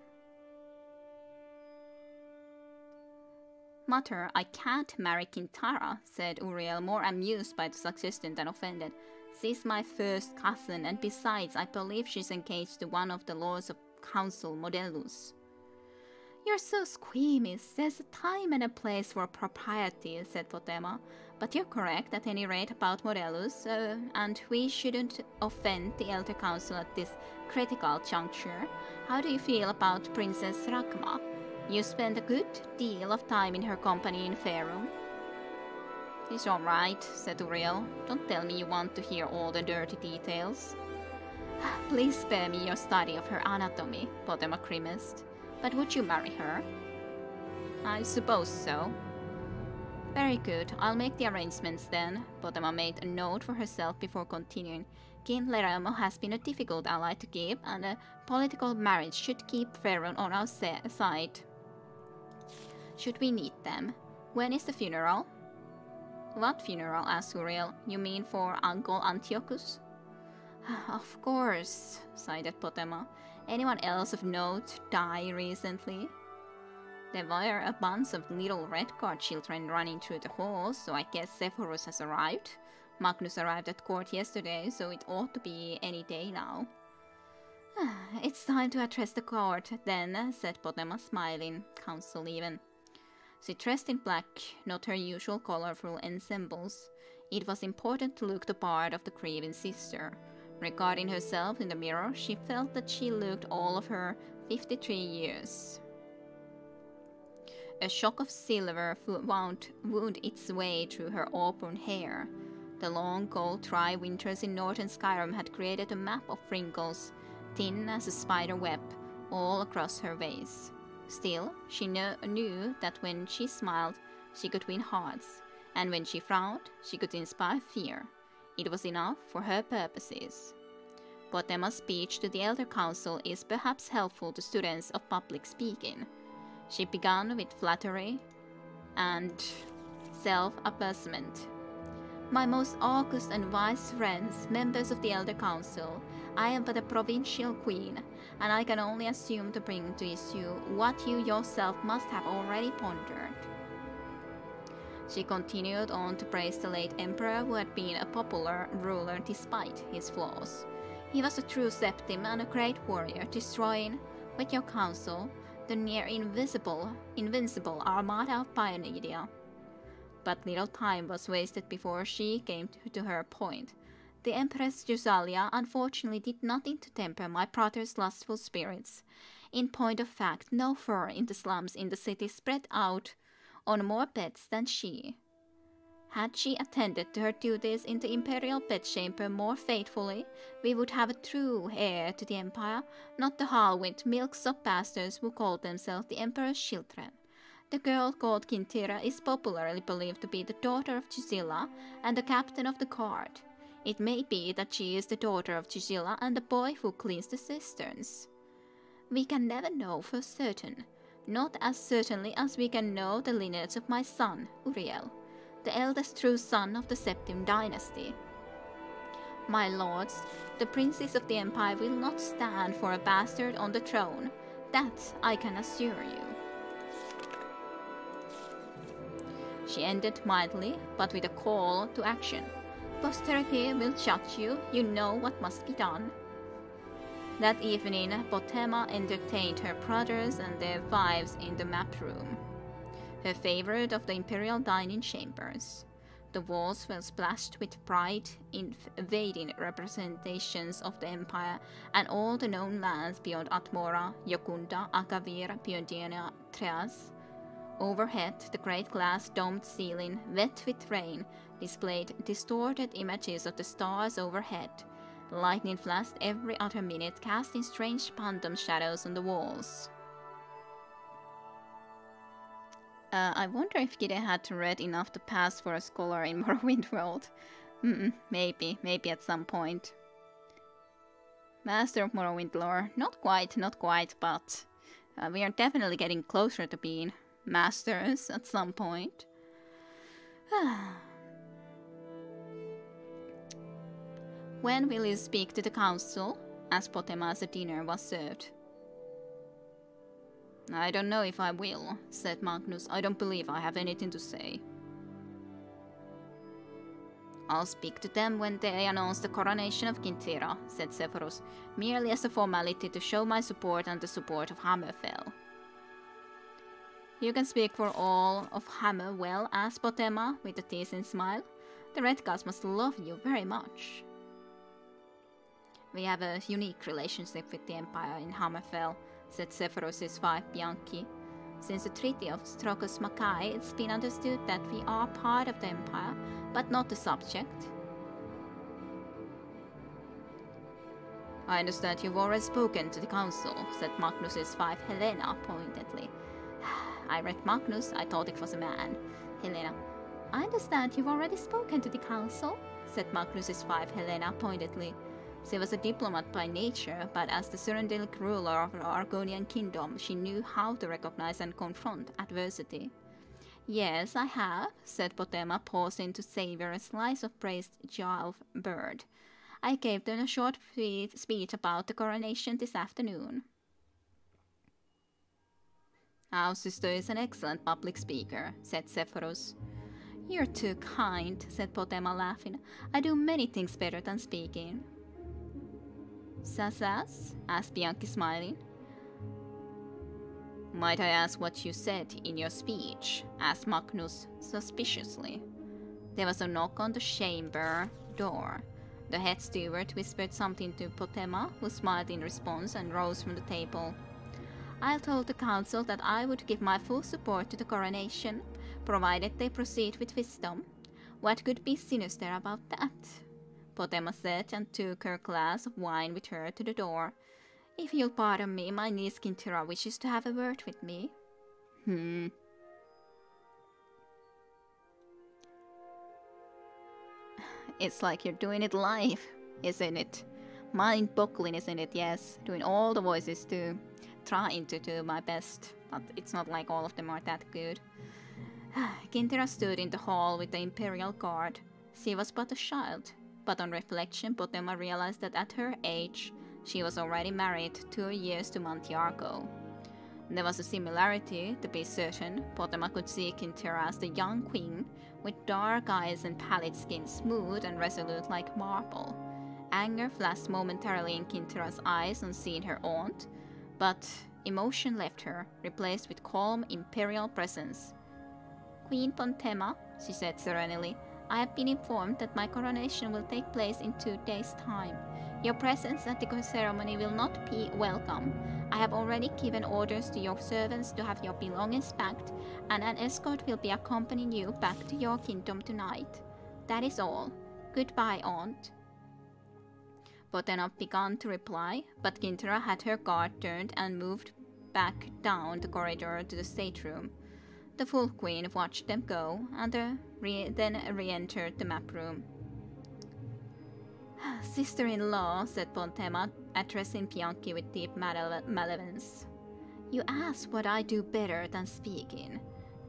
Speaker 1: Matter, I can't marry Kintyra, said Uriel, more amused by the suggestion than offended. She's my first cousin, and besides, I believe she's engaged to one of the lords of council, Modellus. You're so squeamish. There's a time and a place for propriety, said Potema. But you're correct at any rate about Modellus, uh, and we shouldn't offend the Elder Council at this critical juncture. How do you feel about Princess Rakma? You spend a good deal of time in her company in Farrun. It's alright, said Uriel. Don't tell me you want to hear all the dirty details. Please spare me your study of her anatomy, Potema. But would you marry her? I suppose so. Very good, I'll make the arrangements then. Potema made a note for herself before continuing. King Leramo has been a difficult ally to keep, and a political marriage should keep Farrun on our side. Should we need them? When is the funeral? What funeral? asked Uriel. You mean for Uncle Antiochus? of course, sighed Potema. Anyone else of note die recently? There were a bunch of little Redguard children running through the halls, so I guess Cephorus has arrived. Magnus arrived at court yesterday, so it ought to be any day now. it's time to address the court, then, said Potema, smiling, counsel even. She dressed in black, not her usual colorful ensembles. It was important to look the part of the grieving sister. Regarding herself in the mirror, she felt that she looked all of her 53 years. A shock of silver wound, wound its way through her auburn hair. The long, cold, dry winters in northern Skyrim had created a map of wrinkles, thin as a spider web, all across her face. Still, she kno- knew that when she smiled, she could win hearts, and when she frowned, she could inspire fear. It was enough for her purposes. Potema's speech to the Elder Council is perhaps helpful to students of public speaking. She began with flattery and self abasement. My most august and wise friends, members of the Elder Council, I am but a provincial queen, and I can only assume to bring to issue what you yourself must have already pondered. She continued on to praise the late emperor who had been a popular ruler despite his flaws. He was a true septim and a great warrior, destroying, with your counsel, the near invisible, invincible armada of Pionedia. But little time was wasted before she came to her point. The Empress Jusalia unfortunately did nothing to temper my brother's lustful spirits. In point of fact, no fur in the slums in the city spread out on more beds than she. Had she attended to her duties in the imperial bedchamber more faithfully, we would have a true heir to the empire, not the half-wit milksop bastards who called themselves the emperor's children. The girl called Kintyra is popularly believed to be the daughter of Gysilla and the captain of the guard. It may be that she is the daughter of Gysilla and the boy who cleans the cisterns. We can never know for certain, not as certainly as we can know the lineage of my son, Uriel, the eldest true son of the Septim dynasty. My lords, the princes of the empire will not stand for a bastard on the throne. That I can assure you. She ended mildly, but with a call to action. Posterity will judge you, you know what must be done. That evening, Potema entertained her brothers and their wives in the map room, her favorite of the imperial dining chambers. The walls were splashed with bright, invading representations of the empire and all the known lands beyond Atmora, Yokuda, Akavir, Piondiana, Treas. Overhead, the great glass domed ceiling, wet with rain, displayed distorted images of the stars overhead. Lightning flashed every other minute, casting strange phantom shadows on the walls. Uh, I wonder if Gide had read enough to pass for a scholar in Morrowind World. Mm, maybe, maybe at some point. Master of Morrowind lore. Not quite, not quite, but uh, we are definitely getting closer to being masters at some point. when will you speak to the council? asked Potema as the dinner was served. I don't know if I will, said Magnus. I don't believe I have anything to say. I'll speak to them when they announce the coronation of Kintyra, said Cephorus, merely as a formality to show my support and the support of Hammerfell. You can speak for all of Hammer well, asked Potema with a teasing smile. The Red Gods must love you very much. We have a unique relationship with the Empire in Hammerfell, said Cephorus's wife Bianki. Since the Treaty of Stros M'Kai, it's been understood that we are part of the Empire, but not a subject. I understand you've already spoken to the Council, said Magnus's wife Helena pointedly. I read Magnus, I thought it was a man. Helena. I understand you've already spoken to the Council, said Magnus's wife Helena pointedly. She was a diplomat by nature, but as the Cyrodiilic ruler of the Argonian kingdom, she knew how to recognize and confront adversity. Yes, I have, said Potema, pausing to savor a slice of braised Jarl bird. I gave them a short speech about the coronation this afternoon. Our sister is an excellent public speaker, said Cephorus. You're too kind, said Potema, laughing. I do many things better than speaking. Sasas? asked Bianki, smiling. Might I ask what you said in your speech? asked Magnus suspiciously. There was a knock on the chamber door. The head steward whispered something to Potema, who smiled in response and rose from the table. I told the council that I would give my full support to the coronation, provided they proceed with wisdom. What could be sinister about that? Potema said and took her glass of wine with her to the door. If you'll pardon me, my niece Kintyra wishes to have a word with me.
Speaker 2: Hmm.
Speaker 1: It's like you're doing it live, isn't it? Mind boggling, isn't it? Yes. Doing all the voices too. Trying to do my best, but it's not like all of them are that good. Kintyra stood in the hall with the Imperial Guard. She was but a child, but on reflection, Potema realized that at her age, she was already married two years to Mantiarco. There was a similarity, to be certain. Potema could see as the young queen, with dark eyes and pallid skin smooth and resolute like marble. Anger flashed momentarily in Kintyra's eyes on seeing her aunt, but emotion left her, replaced with calm imperial presence. Queen Potema, she said serenely, I have been informed that my coronation will take place in two days' time. Your presence at the ceremony will not be welcome. I have already given orders to your servants to have your belongings packed, and an escort will be accompanying you back to your kingdom tonight. That is all. Goodbye, aunt. Potema began to reply, but Kintyra had her guard turned and moved back down the corridor to the stateroom. The wolf queen watched them go, and re then re-entered the map room. Sister-in-law, said Potema, addressing Bianki with deep male malevolence. You ask what I do better than speaking.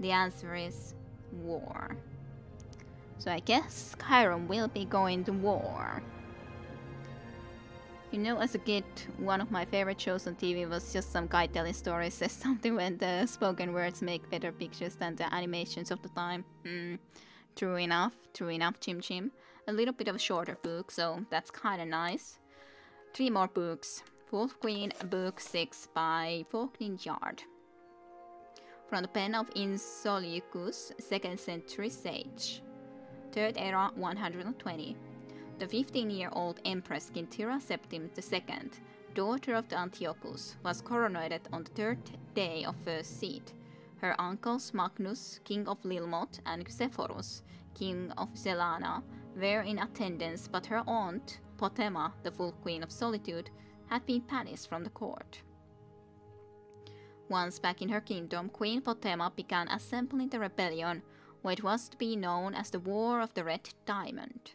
Speaker 1: The answer is war. So I guess Skyrim will be going to war. You know, as a kid, one of my favorite shows on TV was just some guy telling stories, says something when the spoken words make better pictures than the animations of the time. Mm, true enough, true enough, Chim Chim. A little bit of a shorter book, so that's kinda nice. Three more books. Wolf Queen, Book 6 by Falkland Yard. From the pen of Inzolicus, 2nd century sage. Third era 120. The 15-year-old Empress Kintyra Septim II, daughter of the Antiochus, was coronated on the third day of first seed. Her uncles Magnus, king of Lilmoth, and Cephorus, king of Gilane, were in attendance, but her aunt, Potema, the wolf queen of solitude, had been banished from the court. Once back in her kingdom, Queen Potema began assembling the rebellion, what was to be known as the War of the Red Diamond.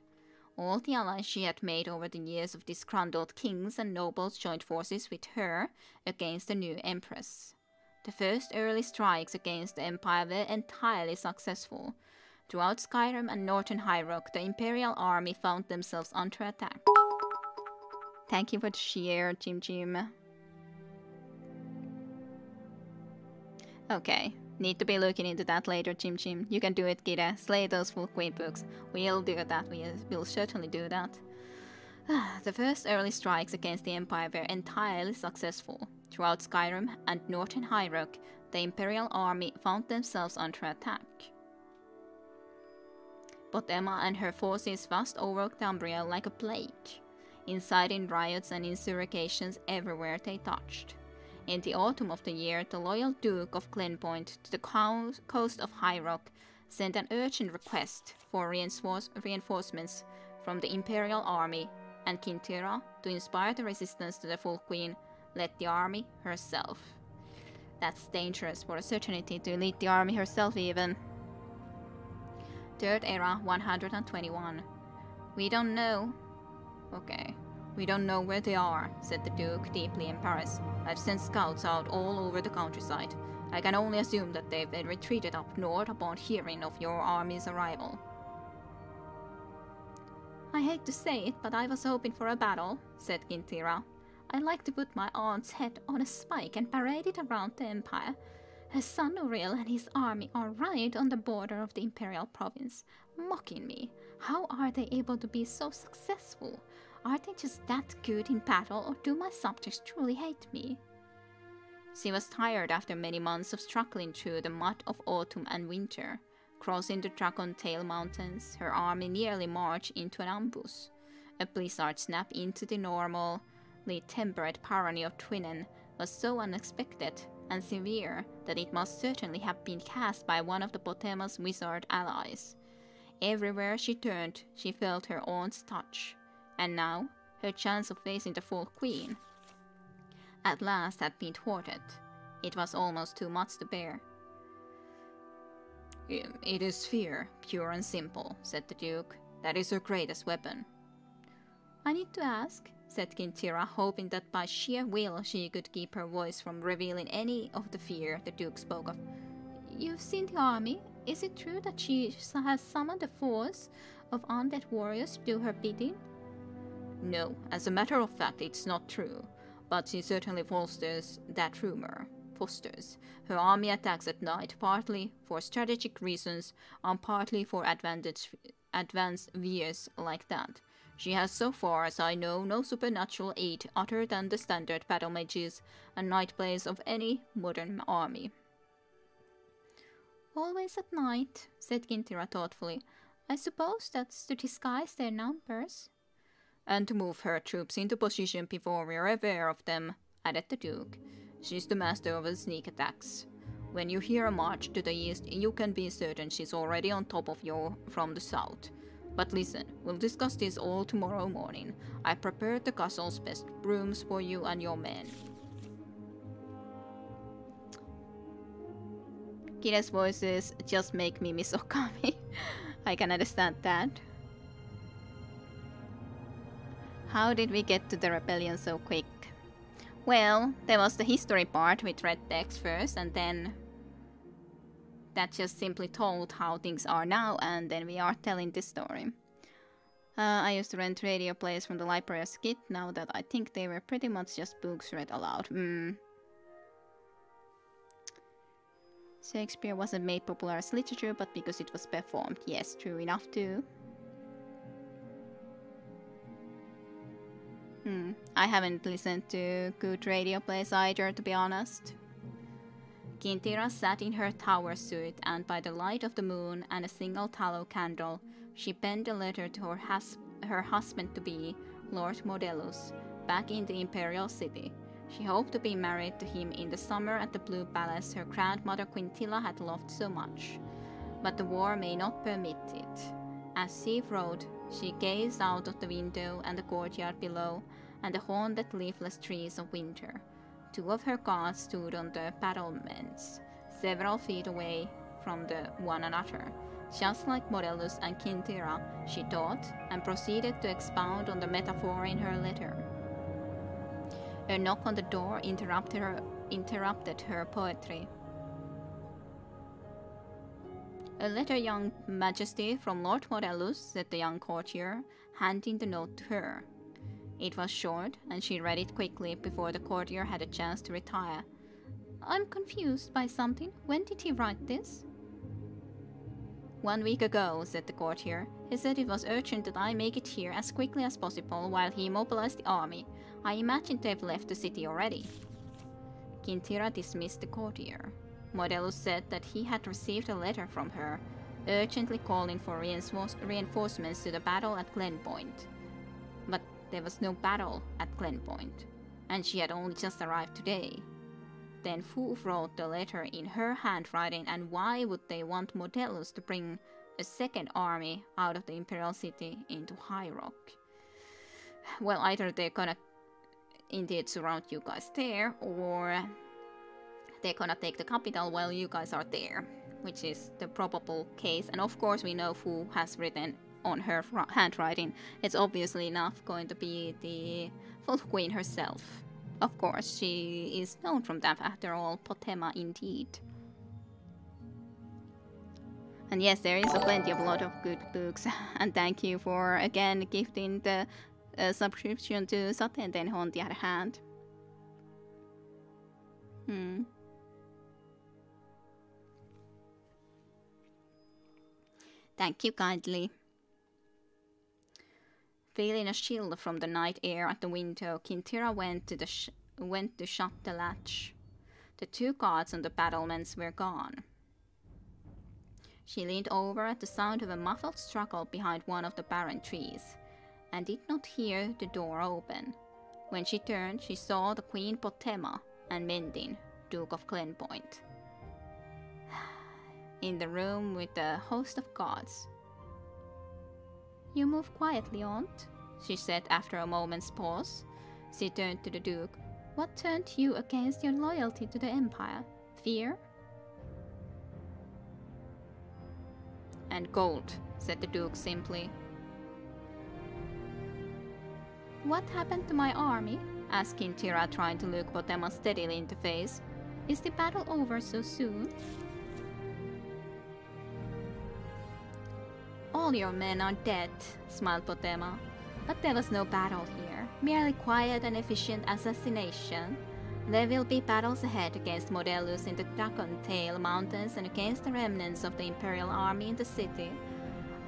Speaker 1: All the allies she had made over the years of disgruntled kings and nobles joined forces with her against the new empress. The first early strikes against the empire were entirely successful. Throughout Skyrim and northern High Rock, the imperial army found themselves under attack. Thank you for the share, Jim Jim. Okay, Need to be looking into that later, Chim Chim. You can do it, Gita. Slay those wolf queen books. We'll do that. We will certainly do that. the first early strikes against the Empire were entirely successful. Throughout Skyrim and northern High Rock, the Imperial army found themselves under attack. Potema and her forces fast over Umbria like a plague, inciting riots and insurrections everywhere they touched. In the autumn of the year, the loyal Duke of Glenpoint to the coast of High Rock sent an urgent request for reinforcements from the Imperial Army, and Kintyra, to inspire the resistance to the Wolf Queen, led the army herself. That's dangerous for a certainty to lead the army herself even. Third era 121. We don't know. Okay. We don't know where they are, said the Duke, deeply embarrassed. I've sent scouts out all over the countryside. I can only assume that they've retreated up north upon hearing of your army's arrival. I hate to say it, but I was hoping for a battle, said Kintyra. I'd like to put my aunt's head on a spike and parade it around the Empire. Her son Uriel and his army are right on the border of the Imperial province, mocking me. How are they able to be so successful? Are they just that good in battle, or do my subjects truly hate me? She was tired after many months of struggling through the mud of autumn and winter. Crossing the Dragon Tail Mountains, her army nearly marched into an ambush. A blizzard snap into the normally temperate parony of Twinen was so unexpected and severe that it must certainly have been cast by one of the Potema's wizard allies. Everywhere she turned, she felt her aunt's touch. And now, her chance of facing the wolf queen at last had been thwarted. It was almost too much to bear. It is fear, pure and simple, said the Duke. That is her greatest weapon. I need to ask, said Kintyra, hoping that by sheer will she could keep her voice from revealing any of the fear the Duke spoke of. You've seen the army. Is it true that she has summoned a force of undead warriors to do her bidding? No, as a matter of fact, it's not true, but she certainly fosters that rumor. Fosters. Her army attacks at night, partly for strategic reasons, and partly for advantage, advanced views like that. She has so far as I know no supernatural aid other than the standard battle mages and nightblades of any modern army. Always at night, said Kintyra thoughtfully. I suppose that's to disguise their numbers. And to move her troops into position before we're aware of them, added the Duke. She's the master of the sneak attacks. When you hear a march to the east, you can be certain she's already on top of you from the south. But listen, we'll discuss this all tomorrow morning. I prepared the castle's best rooms for you and your men. Kida's voices just make me miss Okami. I can understand that. How did we get to the rebellion so quick? Well, there was the history part with Red Text first, and then that just simply told how things are now, and then we are telling this story. Uh, I used to rent radio plays from the library as a kid, now that I think they were pretty much just books read aloud. Mm. Shakespeare wasn't made popular as literature, but because it was performed. Yes, true enough too. Hmm. I haven't listened to good radio plays either, to be honest. Kintyra sat in her tower suit, and by the light of the moon and a single tallow candle, she penned a letter to her, hus- her husband to be, Lord Modellus, back in the imperial city. She hoped to be married to him in the summer at the Blue Palace her grandmother Quintilla had loved so much. But the war may not permit it. As she wrote, she gazed out of the window and the courtyard below and the haunted leafless trees of winter. Two of her guards stood on the battlements, several feet away from the one another. Just like Morellus and Kintyra, she thought, and proceeded to expound on the metaphor in her letter. A knock on the door interrupted her, interrupted her poetry. A letter, young majesty, from Lord Modellus, said the young courtier, handing the note to her. It was short, and she read it quickly before the courtier had a chance to retire. I'm confused by something. When did he write this? One week ago, said the courtier. He said it was urgent that I make it here as quickly as possible while he mobilized the army. I imagine they've left the city already. Kintyra dismissed the courtier. Modellus said that he had received a letter from her, urgently calling for reinforcements to the battle at Glenpoint. But there was no battle at Glenpoint, and she had only just arrived today. Then who wrote the letter in her handwriting, and why would they want Modellus to bring a second army out of the Imperial City into High Rock? Well, either they're gonna indeed surround you guys there, or they're gonna take the capital while you guys are there, which is the probable case. And of course, we know who has written on her handwriting. It's obviously not going to be the wolf queen herself. Of course, she is known from that after all, Potema indeed. And yes, there is a plenty of lot of good books. And thank you for again gifting the uh, subscription to Satenten on the other hand. Hmm. Thank you kindly. Feeling a chill from the night air at the window, Kintyra went to, the went to shut the latch. The two guards on the battlements were gone. She leaned over at the sound of a muffled struggle behind one of the barren trees, and did not hear the door open. When she turned, she saw the Queen Potema and Mendin, Duke of Glenpoint in the room with the host of gods. You move quietly, Aunt, she said after a moment's pause. She turned to the Duke. What turned you against your loyalty to the Empire? Fear? And gold, said the Duke simply. What happened to my army? asked Kintyra, trying to look Potema steadily in the face. Is the battle over so soon? All your men are dead, smiled Potema. But there was no battle here, merely quiet and efficient assassination. There will be battles ahead against Modellus in the Dragon Tail Mountains and against the remnants of the Imperial Army in the city.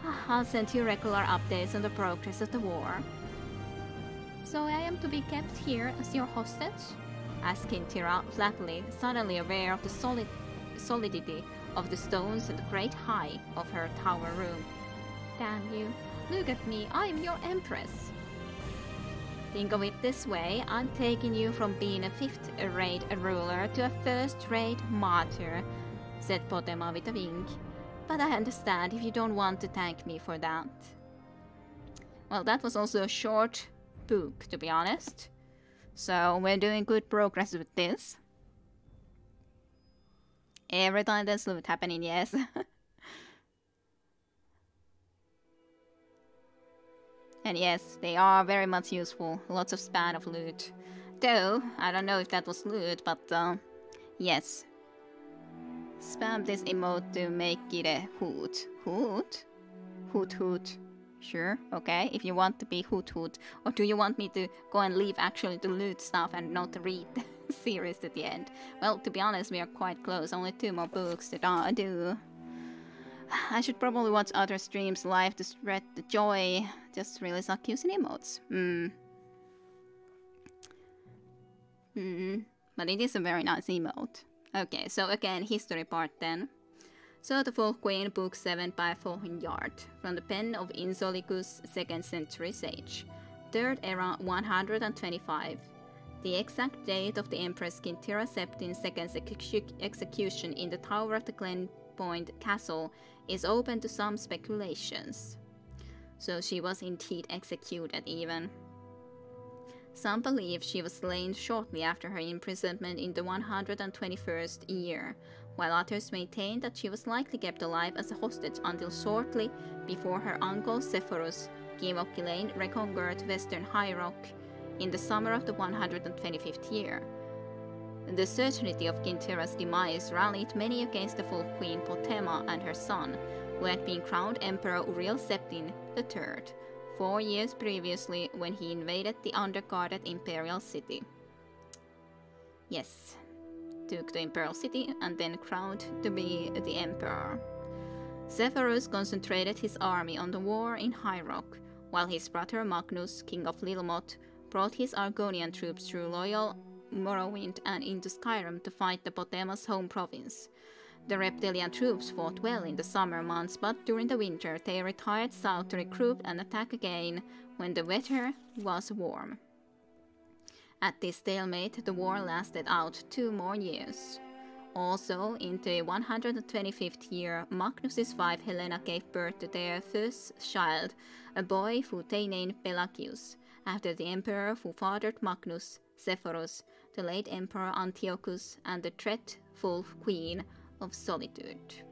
Speaker 1: Ah, I'll send you regular updates on the progress of the war. So I am to be kept here as your hostage? asked Kintyra flatly, suddenly aware of the solid solidity of the stones and the great height of her tower room. Damn you. Look at me, I am your empress. Think of it this way, I'm taking you from being a fifth-rate ruler to a first-rate martyr, said Potema with a wink. But I understand if you don't want to thank me for that. Well, that was also a short book, to be honest. So we're doing good progress with this. Every time there's loot happening, yes. and yes, they are very much useful. Lots of span of loot. Though, I don't know if that was loot, but uh, yes. Spam this emote to make it a hoot. Hoot? Hoot hoot. Sure, okay, if you want to be hoot hoot. Or do you want me to go and leave actually to loot stuff and not read the series at the end? Well, to be honest, we are quite close. Only two more books to do. I should probably watch other streams live to spread the joy. Just really suck using emotes. Hmm. Hmm. But it is a very nice emote. Okay, so again, history part then. So the Wolf Queen, Book 7 by Yard, from the pen of Inzolicus, 2nd century sage. Third era 125. The exact date of the Empress Kintyra Septim's second execution in the tower of the Glenpoint Castle is open to some speculations. So she was indeed executed even. Some believe she was slain shortly after her imprisonment in the 121st year, while others maintain that she was likely kept alive as a hostage until shortly before her uncle Cephorus, Gilane, reconquered western High Rock in the summer of the 125th year. The certainty of Kintyra's demise rallied many against the Wolf Queen Potema and her son, who had been crowned Emperor Uriel Septim III, four years previously when he invaded the underguarded imperial city. Yes, took the imperial city and then crowned to be the emperor. Cephorus concentrated his army on the war in High Rock, while his brother Magnus, king of Lilmoth, brought his Argonian troops through loyal Morrowind and into Skyrim to fight the Potema's home province. The Reptilian troops fought well in the summer months, but during the winter they retired south to recruit and attack again when the weather was warm. At this stalemate, the war lasted out two more years. Also, in the 125th year, Magnus's wife Helena gave birth to their first child, a boy who they named Pelagius, after the emperor who fathered Magnus, Cephorus, the late emperor Antiochus, and the dreadful queen of solitude.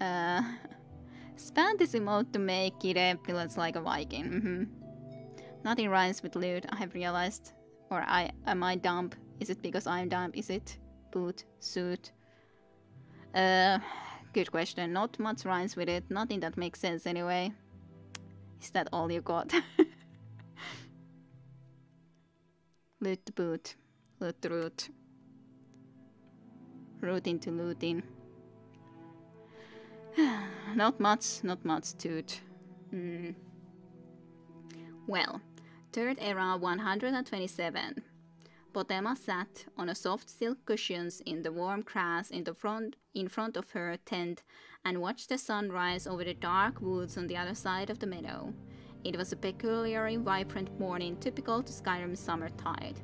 Speaker 1: Uh, this emote to make it feels like a Viking. Mm -hmm. Nothing rhymes with loot, I have realized. Or I am I dumb? Is it because I'm dumb? Is it? Boot, suit. Uh, good question. Not much rhymes with it. Nothing that makes sense anyway. Is that all you got? loot boot. Root. Root into looting. not much, not much to. Mm. Well, third era 127. Potema sat on a soft silk cushions in the warm grass in the front in front of her tent and watched the sun rise over the dark woods on the other side of the meadow. It was a peculiarly vibrant morning typical to Skyrim's summer tide.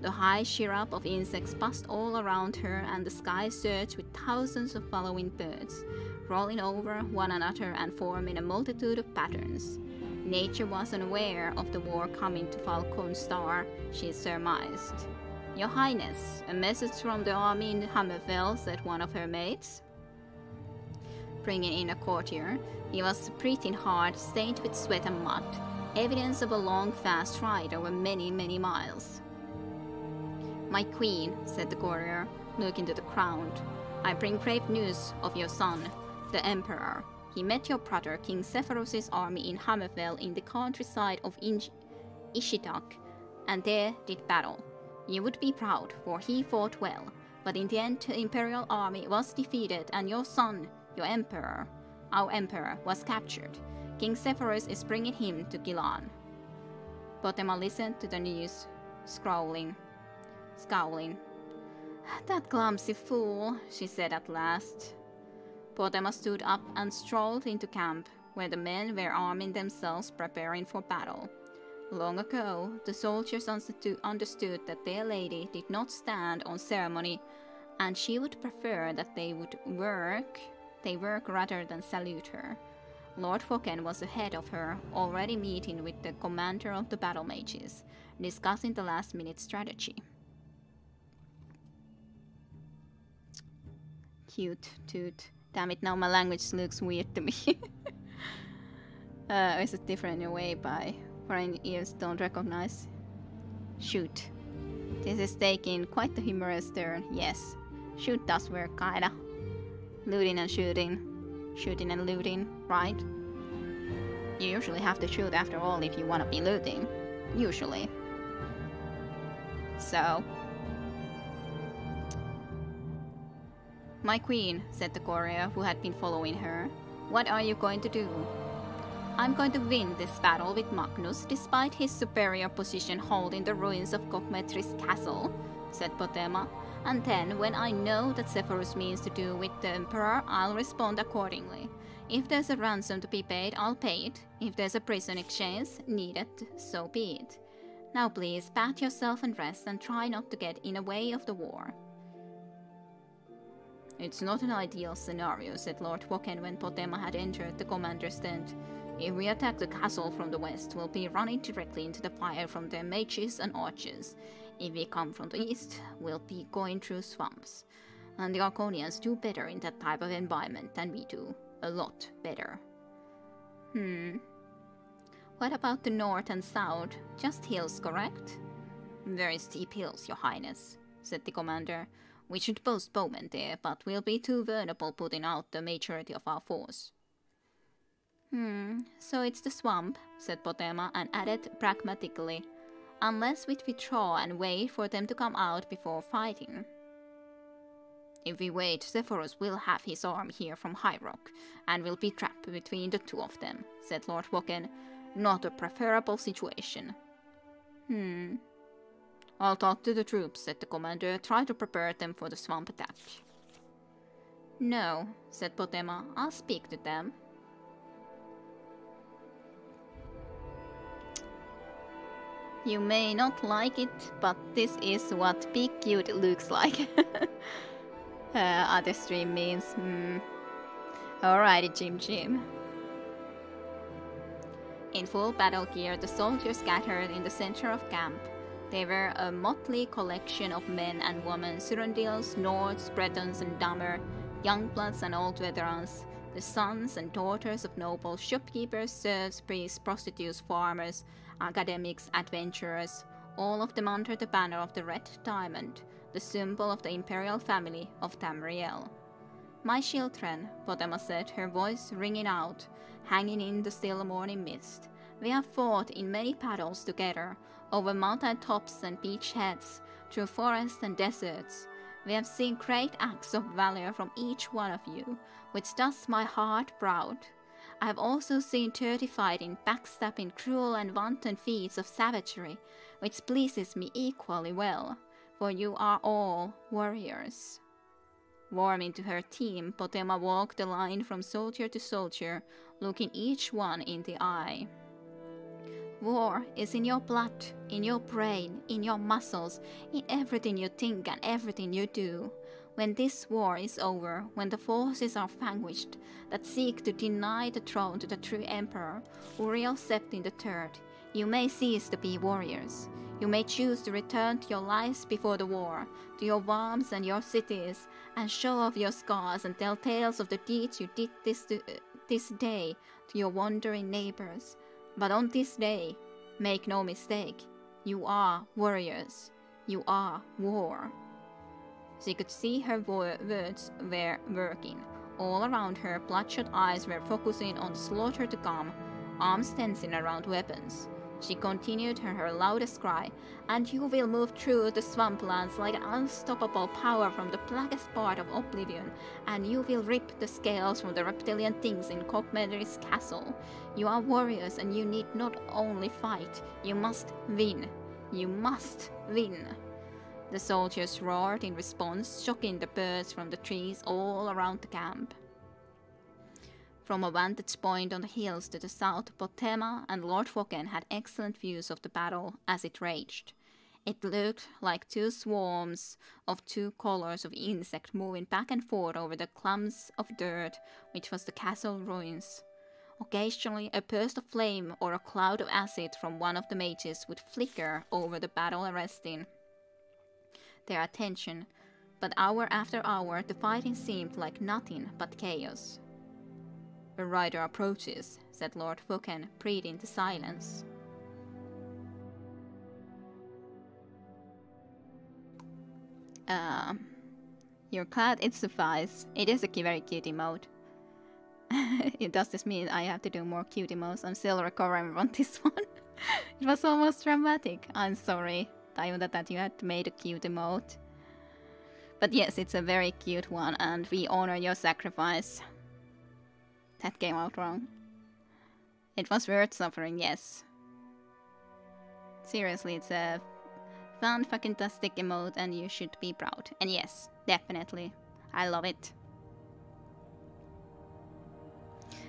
Speaker 1: The high chirrup of insects buzzed all around her, and the sky surged with thousands of following birds, rolling over one another and forming a multitude of patterns. Nature was unaware of the war coming to Falcon Star, she surmised. Your Highness, a message from the army in Hammerfell, said one of her mates. Bringing in a courtier, he was breathing hard, stained with sweat and mud, evidence of a long, fast ride over many, many miles. My queen, said the courier, looking to the crowd, I bring grave news of your son, the Emperor. He met your brother, King Cephorus's army in Hammerfell in the countryside of Inch- Ishitak, and there did battle. You would be proud, for he fought well, but in the end the Imperial army was defeated and your son, your Emperor, our Emperor, was captured. King Cephorus is bringing him to Gilane. Potema listened to the news, scowling. Scowling. That clumsy fool, she said at last. Potema stood up and strolled into camp, where the men were arming themselves preparing for battle. Long ago, the soldiers understood that their lady did not stand on ceremony, and she would prefer that they would work, they work rather than salute her. Lord Vhokken was ahead of her, already meeting with the commander of the battle mages, discussing the last minute strategy. Cute, toot. Damn it, now my language looks weird to me. uh, is it different in a way by foreign ears don't recognize? Shoot. This is taking quite the humorous turn, yes. Shoot does work, kinda. Looting and shooting. Shooting and looting, right? You usually have to shoot after all if you wanna be looting. Usually. So, My queen, said the courier who had been following her, what are you going to do? I'm going to win this battle with Magnus despite his superior position holding the ruins of Kokmetris castle, said Potema. And then, when I know that Cephorus means to do with the Emperor, I'll respond accordingly. If there's a ransom to be paid, I'll pay it. If there's a prison exchange needed, so be it. Now please, pat yourself and rest and try not to get in the way of the war. It's not an ideal scenario, said Lord Vhokken when Potema had entered the commander's tent. If we attack the castle from the west, we'll be running directly into the fire from their mages and archers. If we come from the east, we'll be going through swamps. And the Argonians do better in that type of environment than we do. A lot better. Hmm. What about the north and south? Just hills, correct? Very steep hills, your highness, said the commander. We should post bowmen there, but we'll be too vulnerable putting out the majority of our force. Hmm, so it's the swamp, said Potema, and added pragmatically, unless we withdraw and wait for them to come out before fighting. If we wait, Cephorus will have his arm here from High Rock, and will be trapped between the two of them, said Lord Vhokken. Not a preferable situation. Hmm, I'll talk to the troops, said the commander. Try to prepare them for the swamp attack. No, said Potema. I'll speak to them. You may not like it, but this is what big cute looks like. uh, other stream means, hmm. Alrighty, Chim Chim. In full battle gear, the soldiers gathered in the center of camp. They were a motley collection of men and women, Cyrodiils, Nords, Bretons, and Dunmer, young bloods and old veterans, the sons and daughters of nobles, shopkeepers, serfs, priests, prostitutes, farmers, academics, adventurers, all of them under the banner of the Red Diamond, the symbol of the imperial family of Tamriel. My children, Potema said, her voice ringing out, hanging in the still morning mist. We have fought in many battles together, over mountain tops and beach heads, through forests and deserts. We have seen great acts of valor from each one of you, which does my heart proud. I have also seen dirty fighting, backstabbing, cruel and wanton feats of savagery, which pleases me equally well, for you are all warriors. Warming to her team, Potema walked the line from soldier to soldier, looking each one in the eye. War is in your blood, in your brain, in your muscles, in everything you think and everything you do. When this war is over, when the forces are vanquished that seek to deny the throne to the true emperor, Uriel Septim III, you may cease to be warriors. You may choose to return to your lives before the war, to your farms and your cities, and show off your scars and tell tales of the deeds you did this, uh, this day to your wandering neighbors. But on this day, make no mistake, you are warriors. You are war. She could see her words were working. All around her, bloodshot eyes were focusing on the slaughter to come, arms tensing around weapons. She continued her, her loudest cry, and you will move through the swamplands like an unstoppable power from the blackest part of oblivion, and you will rip the scales from the reptilian things in Kokmedri's castle. You are warriors, and you need not only fight, you must win. You must win. The soldiers roared in response, shocking the birds from the trees all around the camp. From a vantage point on the hills to the south, Potema and Lord Vhokken had excellent views of the battle as it raged. It looked like two swarms of two colors of insect moving back and forth over the clumps of dirt which was the castle ruins. Occasionally, a burst of flame or a cloud of acid from one of the mages would flicker over the battle, arresting their attention, but hour after hour the fighting seemed like nothing but chaos. A rider approaches, said Lord Vhokken, breathing the silence. Uh, you're glad it suffices. It is a very cute emote. It does this mean I have to do more cute emotes? I'm still recovering from this one. it was almost dramatic. I'm sorry, Tayunda, that you had made a cute emote. But yes, it's a very cute one, and we honor your sacrifice. That came out wrong. It was worth suffering, yes. Seriously, it's a fun fucking tastic emote and you should be proud. And yes, definitely. I love it.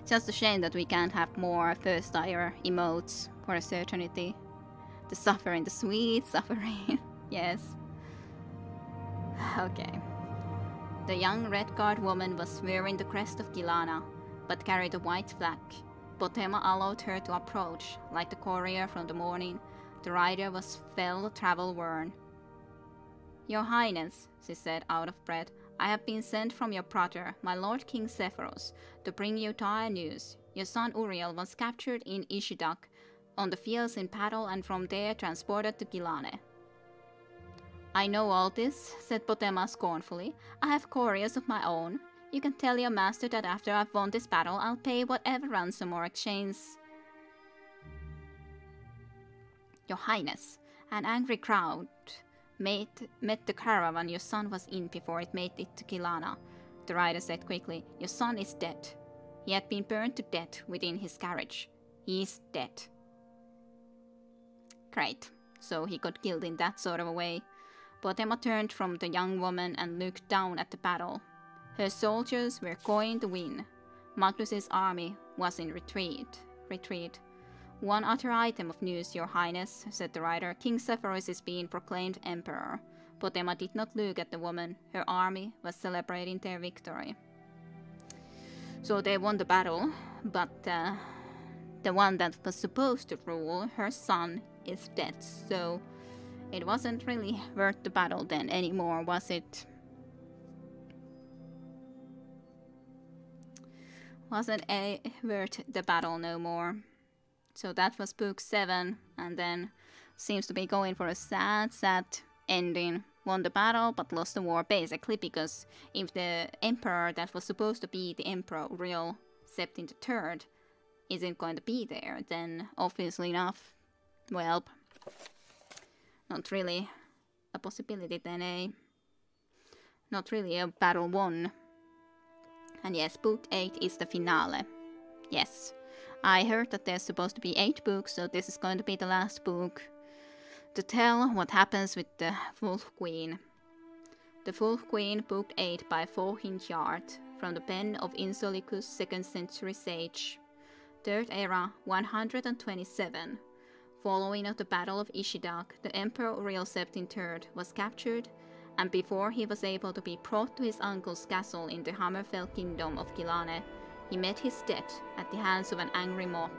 Speaker 1: Just a shame that we can't have more first-tier emotes for a certainty. The suffering, the sweet suffering. yes. Okay. The young red guard woman was wearing the crest of Gilane, but carried a white flag. Potema allowed her to approach, like the courier from the morning. The rider was well travel worn. Your Highness, she said, out of breath, I have been sent from your brother, my lord King Cephorus, to bring you dire news. Your son Uriel was captured in Ishidak on the fields in battle and from there transported to Gilane. I know all this, said Potema scornfully. I have couriers of my own. You can tell your master that after I've won this battle, I'll pay whatever ransom or exchange. Your Highness, an angry crowd made, met the caravan your son was in before it made it to Gilane. The rider said quickly, Your son is dead. He had been burned to death within his carriage. He is dead. Great. So he got killed in that sort of a way. Potema turned from the young woman and looked down at the battle. Her soldiers were going to win. Magnus's army was in retreat. Retreat. One other item of news, Your Highness, said the rider. King Cephorus is being proclaimed emperor. Potema did not look at the woman. Her army was celebrating their victory. So they won the battle, but uh, the one that was supposed to rule, her son, is dead. So it wasn't really worth the battle then anymore, was it? wasn't a worth the battle no more. So that was book seven, and then seems to be going for a sad, sad ending. Won the battle, but lost the war basically because if the emperor that was supposed to be the emperor, real Septim Third, isn't going to be there, then obviously enough, well, not really a possibility then, eh? Not really a battle won. And yes, book 8 is the finale. Yes. I heard that there's supposed to be 8 books, so this is going to be the last book to tell what happens with the Wolf Queen. The Wolf Queen, Book 8 by Four Yard, from the pen of Inzolicus, 2nd century sage. Third era, 127. Following the Battle of Ishidak, the Emperor Septim III was captured, and before he was able to be brought to his uncle's castle in the Hammerfell kingdom of Gilane, he met his death at the hands of an angry mob.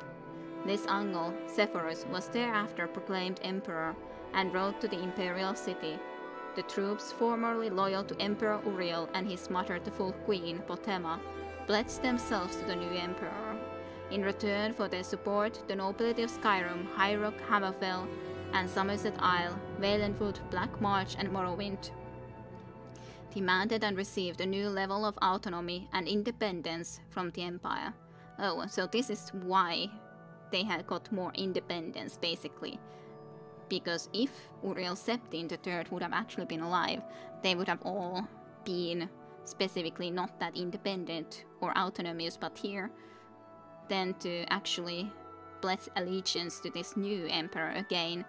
Speaker 1: This uncle, Cephorus, was thereafter proclaimed emperor and rode to the imperial city. The troops formerly loyal to Emperor Uriel and his mother, the wolf queen, Potema, pledged themselves to the new emperor. In return for their support, the nobility of Skyrim, High Rock, Hammerfell, and Summerset Isle, Valenwood, Black Marsh, and Morrowind demanded and received a new level of autonomy and independence from the Empire. Oh, so this is why they had got more independence, basically. Because if Uriel Septim III would have actually been alive, they would have all been specifically not that independent or autonomous, but here, then to actually pledge allegiance to this new emperor again,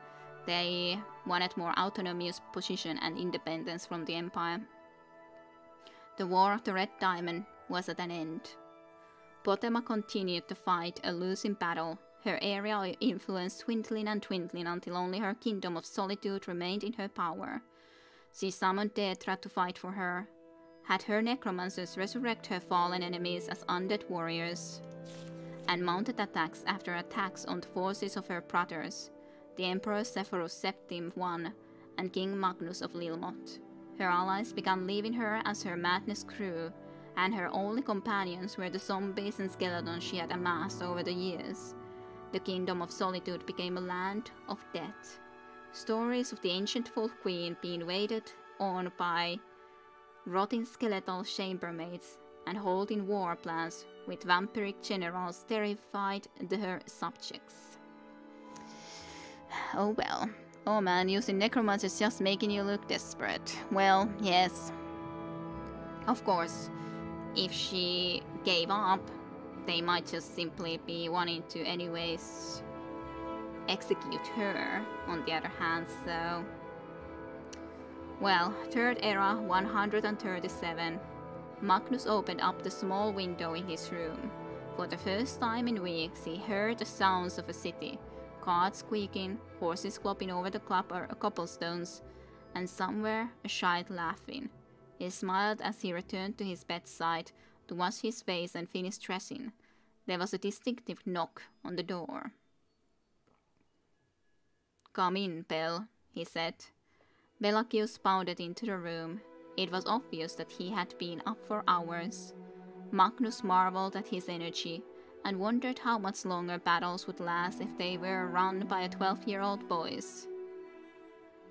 Speaker 1: they wanted more autonomous position and independence from the empire. The War of the Red Diamond was at an end. Potema continued to fight a losing battle, her area of influence dwindling and dwindling until only her kingdom of solitude remained in her power. She summoned Daedra to fight for her, had her necromancers resurrect her fallen enemies as undead warriors, and mounted attacks after attacks on the forces of her brothers, the Emperor Cephorus Septim I and King Magnus of Lilmoth. Her allies began leaving her as her madness grew, and her only companions were the zombies and skeletons she had amassed over the years. The kingdom of solitude became a land of death. Stories of the ancient wolf queen being waited on by rotting skeletal chambermaids and holding war plans with vampiric generals terrified her subjects. Oh well, Oh man, using necromancy is just making you look desperate. Well, yes. Of course, if she gave up, they might just simply be wanting to anyways execute her on the other hand, so... Well, third era 137. Magnus opened up the small window in his room. For the first time in weeks, he heard the sounds of a city carts squeaking, horses clopping over the cobblestones, and somewhere a child laughing. He smiled as he returned to his bedside to wash his face and finish dressing. There was a distinctive knock on the door. Come in, Bell, he said. Pelagius bounded into the room. It was obvious that he had been up for hours. Magnus marveled at his energy and wondered how much longer battles would last if they were run by a 12 year old boys.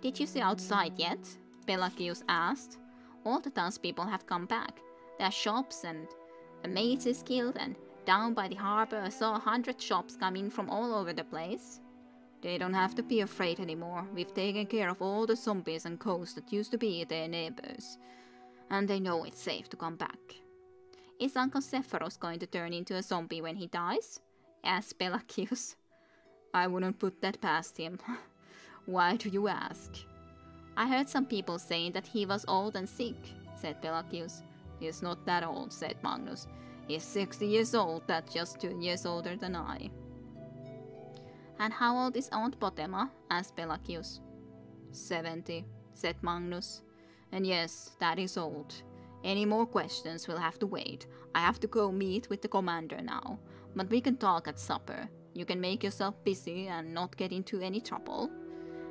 Speaker 1: Did you see outside yet? Pelagius asked. All the townspeople have come back. There are shops and a is killed and down by the harbor I saw a hundred shops coming from all over the place. They don't have to be afraid anymore. We've taken care of all the zombies and ghosts that used to be their neighbors. And they know it's safe to come back. Is Uncle Cephorus going to turn into a zombie when he dies? asked Pelagius. I wouldn't put that past him. Why do you ask? I heard some people saying that he was old and sick, said Pelagius. He's not that old, said Magnus. He's 60 years old, that's just two years older than I. And how old is Aunt Potema? asked Pelagius. Seventy, said Magnus. And yes, that is old. Any more questions will have to wait. I have to go meet with the commander now. But we can talk at supper. You can make yourself busy and not get into any trouble.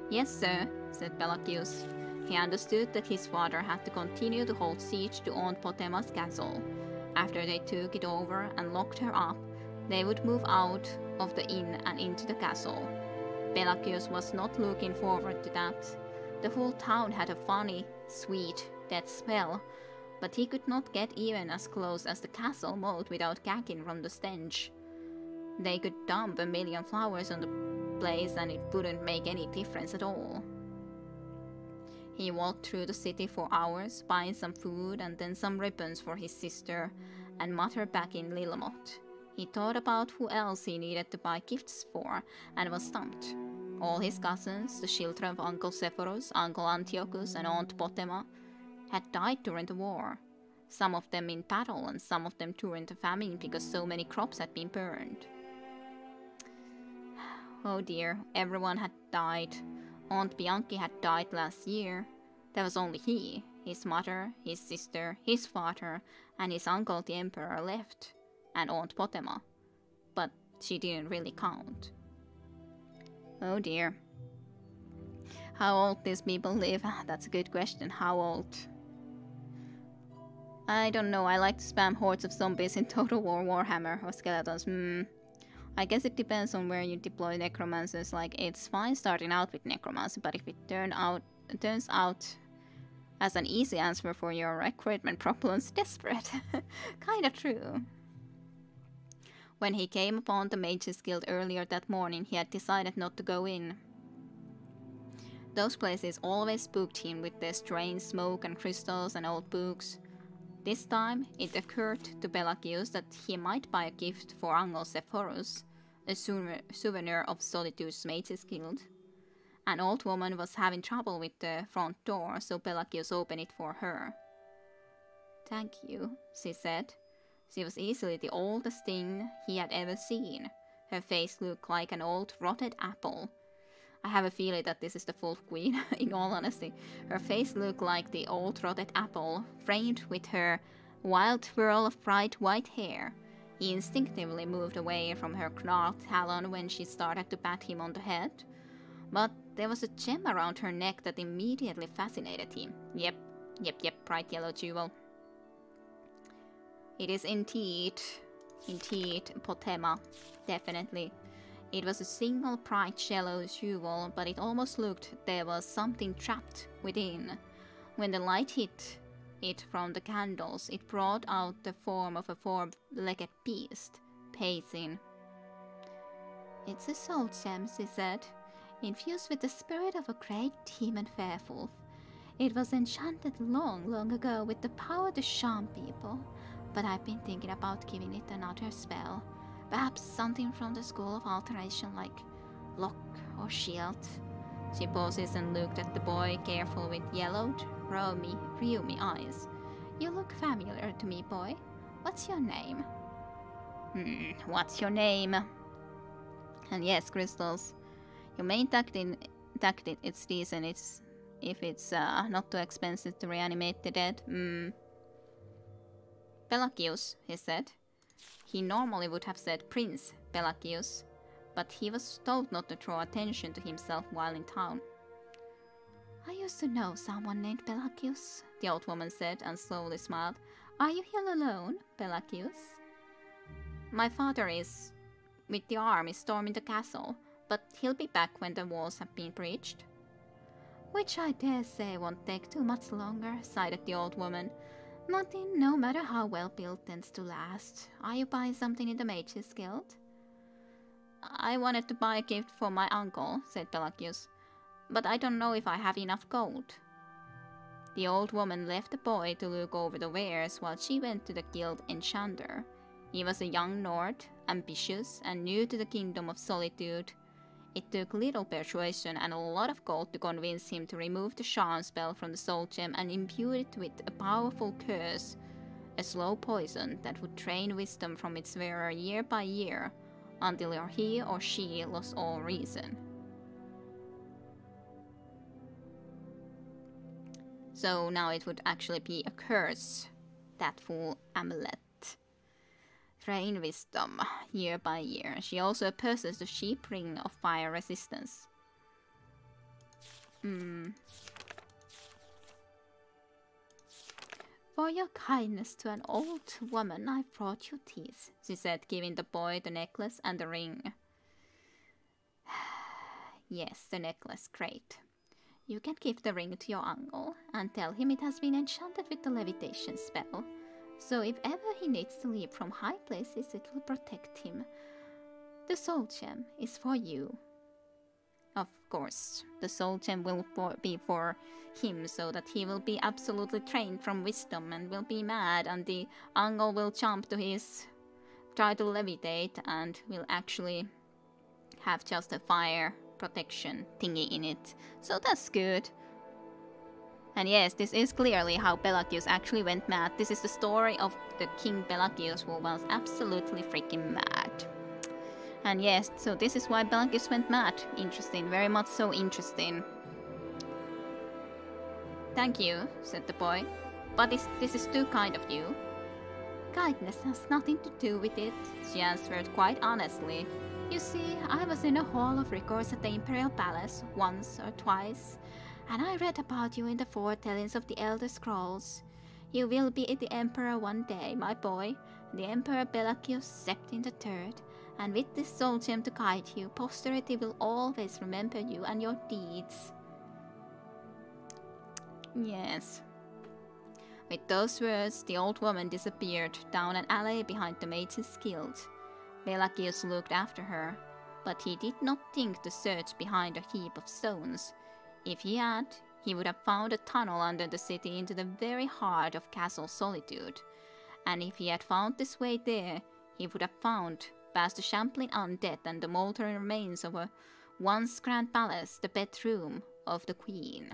Speaker 1: Yes, sir, said Pelagius. He understood that his father had to continue to hold siege to Aunt Potema's castle. After they took it over and locked her up, they would move out of the inn and into the castle. Pelagius was not looking forward to that. The whole town had a funny, sweet, dead smell, but he could not get even as close as the castle moat without gagging from the stench. They could dump a million flowers on the place and it wouldn't make any difference at all. He walked through the city for hours, buying some food and then some ribbons for his sister, and muttered back in Lilmoth. He thought about who else he needed to buy gifts for, and was stumped. All his cousins, the children of Uncle Cephorus, Uncle Antiochus, and Aunt Potema, had died during the war. Some of them in battle and some of them during the famine because so many crops had been burned. Oh dear, everyone had died. Aunt Bianki had died last year. There was only he, his mother, his sister, his father, and his uncle the emperor left, and Aunt Potema. But she didn't really count. Oh dear. How old these people live? That's a good question. How old? I don't know. I like to spam hordes of zombies in Total War Warhammer or skeletons. Hmm. I guess it depends on where you deploy necromancers. Like it's fine starting out with necromancy, but if it turn out turns out as an easy answer for your recruitment problems, desperate. Kinda true. When he came upon the Mages Guild earlier that morning, he had decided not to go in. Those places always spooked him with their strange smoke and crystals and old books. This time, it occurred to Pelagius that he might buy a gift for Uncle Cephorus, a souvenir of Solitude's Mages Guild. An old woman was having trouble with the front door, so Pelagius opened it for her. Thank you, she said. She was easily the oldest thing he had ever seen. Her face looked like an old rotted apple. I have a feeling that this is the wolf queen, in all honesty. Her face looked like the old rotted apple, framed with her wild twirl of bright white hair. He instinctively moved away from her gnarled talon when she started to pat him on the head. But there was a gem around her neck that immediately fascinated him. Yep, yep, yep, bright yellow jewel. It is indeed, indeed, Potema. Definitely. It was a single bright yellow jewel, but it almost looked there was something trapped within. When the light hit it from the candles, it brought out the form of a four-legged beast, pacing. It's a soul gem, she said infused with the spirit of a great demon Fairfulf. It was enchanted long, long ago with the power to charm people, but I've been thinking about giving it another spell. Perhaps something from the school of alteration like lock or shield. She pauses and looked at the boy careful with yellowed, rheumy, rheumy eyes. You look familiar to me, boy. What's your name? Hmm, what's your name? And yes, crystals. Your main tactic, tactic it's decent. It's if it's uh, not too expensive to reanimate the dead. Mm. Pelagius, he said. He normally would have said Prince Pelagius, but he was told not to draw attention to himself while in town. I used to know someone named Pelagius, the old woman said and slowly smiled. Are you here alone, Pelagius? My father is with the army storming the castle but he'll be back when the walls have been breached. Which I dare say won't take too much longer, sighed the old woman. Nothing, no matter how well built, tends to last. Are you buying something in the Mages Guild? I wanted to buy a gift for my uncle, said Pelagius, but I don't know if I have enough gold. The old woman left the boy to look over the wares while she went to the guild enchanter. He was a young Nord, ambitious and new to the kingdom of solitude, it took little persuasion and a lot of gold to convince him to remove the charm spell from the soul gem and imbue it with a powerful curse, a slow poison that would drain wisdom from its wearer year by year until he or she lost all reason. So now it would actually be a curse, that full amulet train wisdom year by year. She also possesses the sheep ring of fire resistance. Hmm. For your kindness to an old woman, I brought you these, she said, giving the boy the necklace and the ring. yes, the necklace, great. You can give the ring to your uncle and tell him it has been enchanted with the levitation spell. So if ever he needs to leap from high places, it will protect him. The soul gem is for you. Of course, the soul gem will for be for him so that he will be absolutely trained from wisdom and will be mad and the uncle will jump to his try to levitate and will actually have just a fire protection thingy in it. So that's good. And yes, this is clearly how Pelagius actually went mad. This is the story of the King Pelagius who was absolutely freaking mad. And yes, so this is why Pelagius went mad. Interesting, very much so interesting. Thank you, said the boy. But this, this is too kind of you. Kindness has nothing to do with it, she answered quite honestly. You see, I was in a hall of records at the Imperial Palace once or twice, and I read about you in the foretellings of the Elder Scrolls. You will be the Emperor one day, my boy, the Emperor Pelagius Septim III, and with this soul gem to guide you, posterity will always remember you and your deeds. Yes. With those words, the old woman disappeared down an alley behind the Mage's Guild. Pelagius looked after her, but he did not think to search behind a heap of stones. If he had, he would have found a tunnel under the city into the very heart of Castle Solitude. And if he had found this way there, he would have found, past the shambling undead and the mouldering remains of a once grand palace, the bedroom of the queen.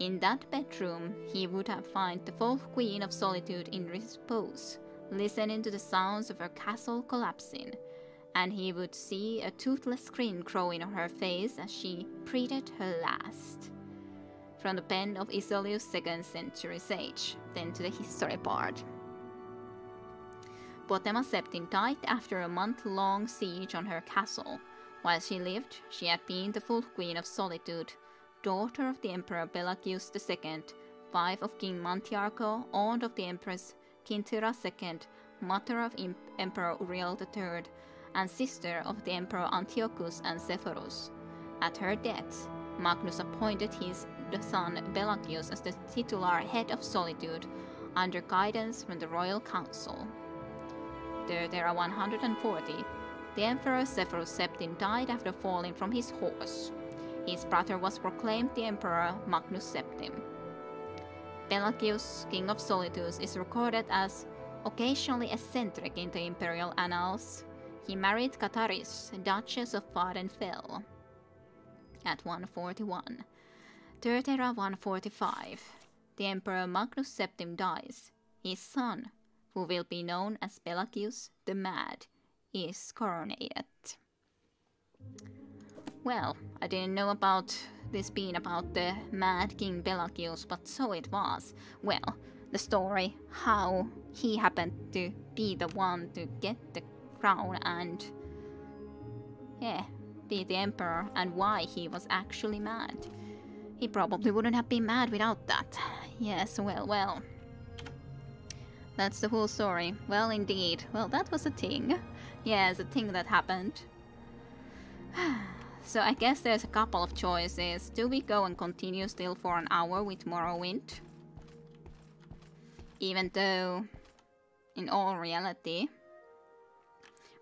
Speaker 1: In that bedroom, he would have found the fourth queen of solitude in repose, listening to the sounds of her castle collapsing, and he would see a toothless grin growing on her face as she breathed her last. From the pen of Inzolicus' second century sage, then to the history part. Potema Septim died after a month-long siege on her castle. While she lived, she had been the wolf queen of solitude, daughter of the Emperor Pelagius II, wife of King Mantiarco, aunt of the Empress Kintyra II, mother of Emperor Uriel III, and sister of the Emperor Antiochus and Severus. At her death, Magnus appointed his son Pelagius as the titular head of Solitude, under guidance from the royal council. There, there are 140. The Emperor Severus Septim died after falling from his horse. His brother was proclaimed the Emperor Magnus Septim. Pelagius, King of Solitude, is recorded as occasionally eccentric in the imperial annals. He married Katariah, Duchess of Vvardenfell, at 141. Third era 145. The Emperor Magnus Septim dies. His son, who will be known as Pelagius the Mad, is coronated. Well, I didn't know about this being about the Mad King Pelagius, but so it was. Well, the story, how he happened to be the one to get the crown and, yeah, be the emperor, and why he was actually mad. He probably wouldn't have been mad without that. Yes, well, well. That's the whole story. Well, indeed. Well, that was a thing. Yes, a thing that happened. so I guess there's a couple of choices. Do we go and continue still for an hour with Morrowind? Even though, in all reality,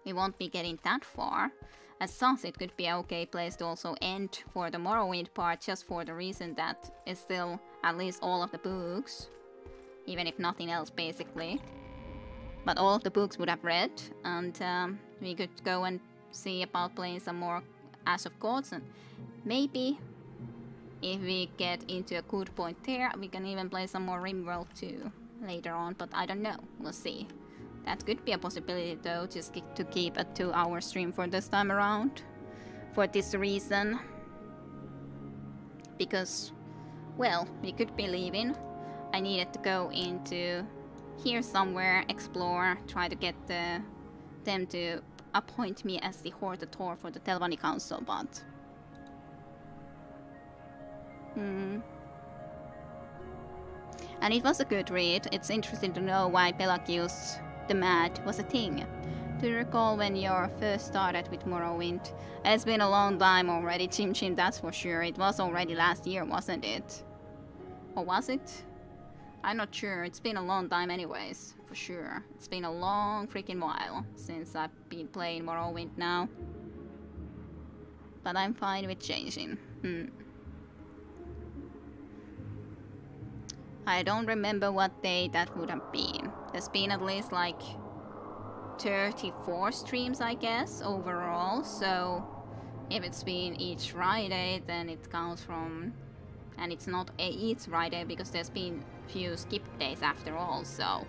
Speaker 1: we won't be getting that far. As such, it could be a okay place to also end for the Morrowind part, just for the reason that it's still at least all of the books, even if nothing else, basically. But all of the books would have read, and um, we could go and see about playing some more Ash of Gods, and maybe if we get into a good point there, we can even play some more RimWorld 2 later on, but I don't know. We'll see. That could be a possibility though, just to keep a two hour stream for this time around. For this reason. Because, well, we could be leaving. I needed to go into here somewhere, explore, try to get the, them to appoint me as the Hortator for the Telvanni Council, but... Hmm. And it was a good read. It's interesting to know why Pelagius the Mad was a thing. Do you recall when you first started with Morrowind? It's been a long time already, Chim Chim, that's for sure. It was already last year, wasn't it? Or was it? I'm not sure. It's been a long time anyways, for sure. It's been a long freaking while since I've been playing Morrowind now. But I'm fine with changing. Hmm. I don't remember what day that would have been. There's been at least like 34 streams, I guess, overall. So if it's been each Friday, then it counts from. And it's not each Friday because there's been few skip days after all, so.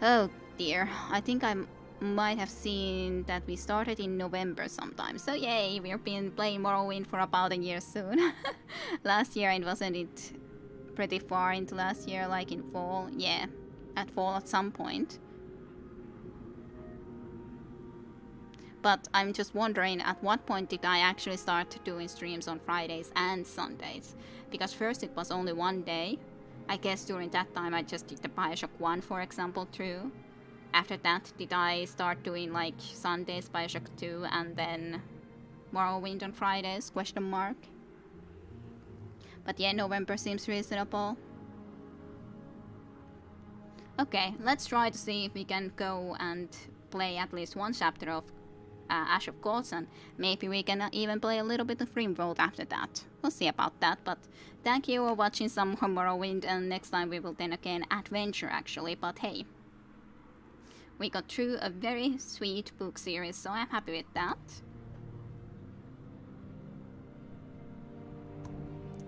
Speaker 1: Oh dear, I think I'm might have seen that we started in November sometime. So yay, we've been playing Morrowind for about a year soon. last year it wasn't it pretty far into last year, like in fall. Yeah, at fall at some point. But I'm just wondering at what point did I actually start doing streams on Fridays and Sundays? Because first it was only one day. I guess during that time I just did the Bioshock 1 for example too after that, did I start doing like Sundays Bioshock 2 and then Morrowind on Fridays? Question mark. But yeah, November seems reasonable. Okay, let's try to see if we can go and play at least one chapter of uh, Ash of Gods and maybe we can even play a little bit of Rimworld after that. We'll see about that, but thank you for watching some Morrowind and next time we will then again adventure actually, but hey, we got through a very sweet book series, so I'm happy with that.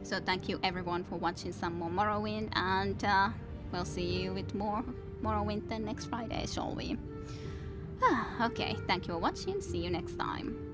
Speaker 1: So thank you everyone for watching some more Morrowind, and uh, we'll see you with more Morrowind then next Friday, shall we? okay, thank you for watching, see you next time.